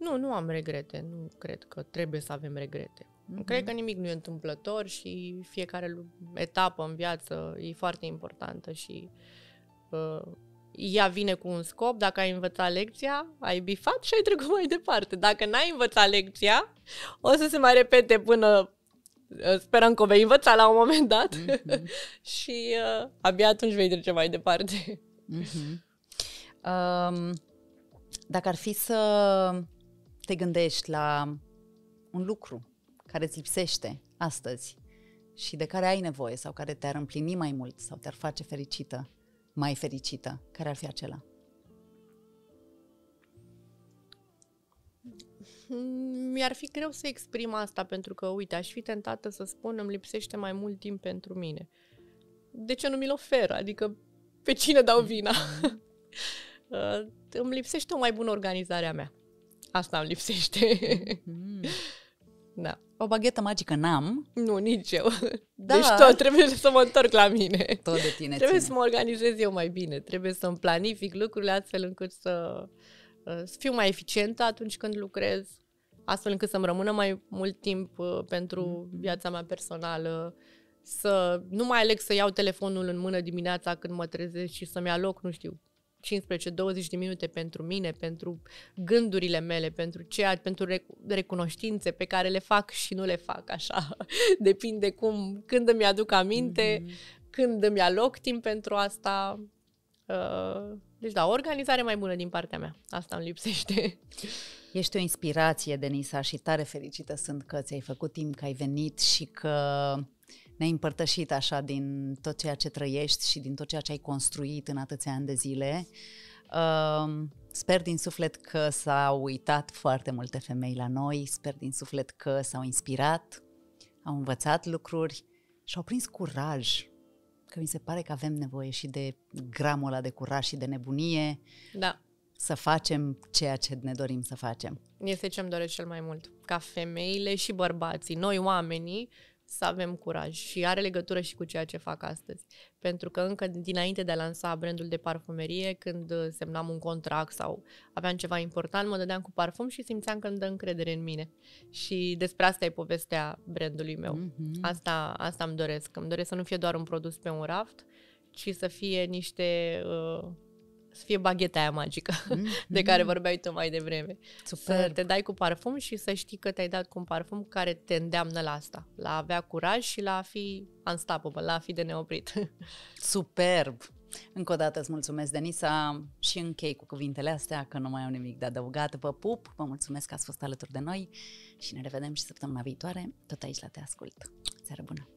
Uh, nu, nu am regrete. Nu cred că trebuie să avem regrete. Mm-hmm. Cred că nimic nu e întâmplător și fiecare etapă în viață e foarte importantă și uh, ea vine cu un scop. Dacă ai învățat lecția, ai bifat și ai trecut mai departe. Dacă n-ai învățat lecția, o să se mai repete până uh, sperăm că o vei învăța la un moment dat mm-hmm. și uh, abia atunci vei trece mai departe. Mm-hmm. Um, dacă ar fi să te gândești la un lucru care îți lipsește astăzi și de care ai nevoie sau care te-ar împlini mai mult sau te-ar face fericită, mai fericită, care ar fi acela? Mi-ar fi greu să exprim asta pentru că, uite, aș fi tentată să spun îmi lipsește mai mult timp pentru mine. De ce nu mi-l ofer? Adică pe cine dau vina? uh, îmi lipsește o mai bună organizare a mea. Asta îmi lipsește. Mm. da. O baghetă magică n-am. Nu, nici eu. Da. Deci tot trebuie să mă întorc la mine. Tot de tine Trebuie ține. să mă organizez eu mai bine. Trebuie să-mi planific lucrurile astfel încât să, uh, să fiu mai eficientă atunci când lucrez, astfel încât să-mi rămână mai mult timp uh, pentru mm. viața mea personală, să nu mai aleg să iau telefonul în mână dimineața când mă trezesc și să-mi aloc, nu știu, 15-20 de minute pentru mine, pentru gândurile mele, pentru ceea, pentru recunoștințe pe care le fac și nu le fac așa. Depinde cum, când îmi aduc aminte, mm-hmm. când îmi aloc timp pentru asta. Uh, deci da, o organizare mai bună din partea mea. Asta îmi lipsește. Ești o inspirație, Denisa, și tare fericită sunt că ți-ai făcut timp, că ai venit și că ne-ai împărtășit așa din tot ceea ce trăiești și din tot ceea ce ai construit în atâția ani de zile. Uh, sper din suflet că s-au uitat foarte multe femei la noi, sper din suflet că s-au inspirat, au învățat lucruri și au prins curaj. Că mi se pare că avem nevoie și de gramul ăla de curaj și de nebunie. Da. Să facem ceea ce ne dorim să facem. Este ce-mi doresc cel mai mult. Ca femeile și bărbații, noi oamenii, să avem curaj și are legătură și cu ceea ce fac astăzi. Pentru că încă dinainte de a lansa brandul de parfumerie, când semnam un contract sau aveam ceva important, mă dădeam cu parfum și simțeam că îmi dă încredere în mine. Și despre asta e povestea brandului meu. Mm-hmm. Asta, asta îmi doresc. Îmi doresc să nu fie doar un produs pe un raft, ci să fie niște uh, să fie bagheta aia magică mm, de care mm. vorbeai tu mai devreme. Super. Să te dai cu parfum și să știi că te-ai dat cu un parfum care te îndeamnă la asta, la a avea curaj și la a fi unstoppable, la a fi de neoprit. Superb! Încă o dată îți mulțumesc, Denisa, și închei cu cuvintele astea, că nu mai am nimic de adăugat. Vă pup, vă mulțumesc că ați fost alături de noi și ne revedem și săptămâna viitoare, tot aici la Te Ascult. Seară bună!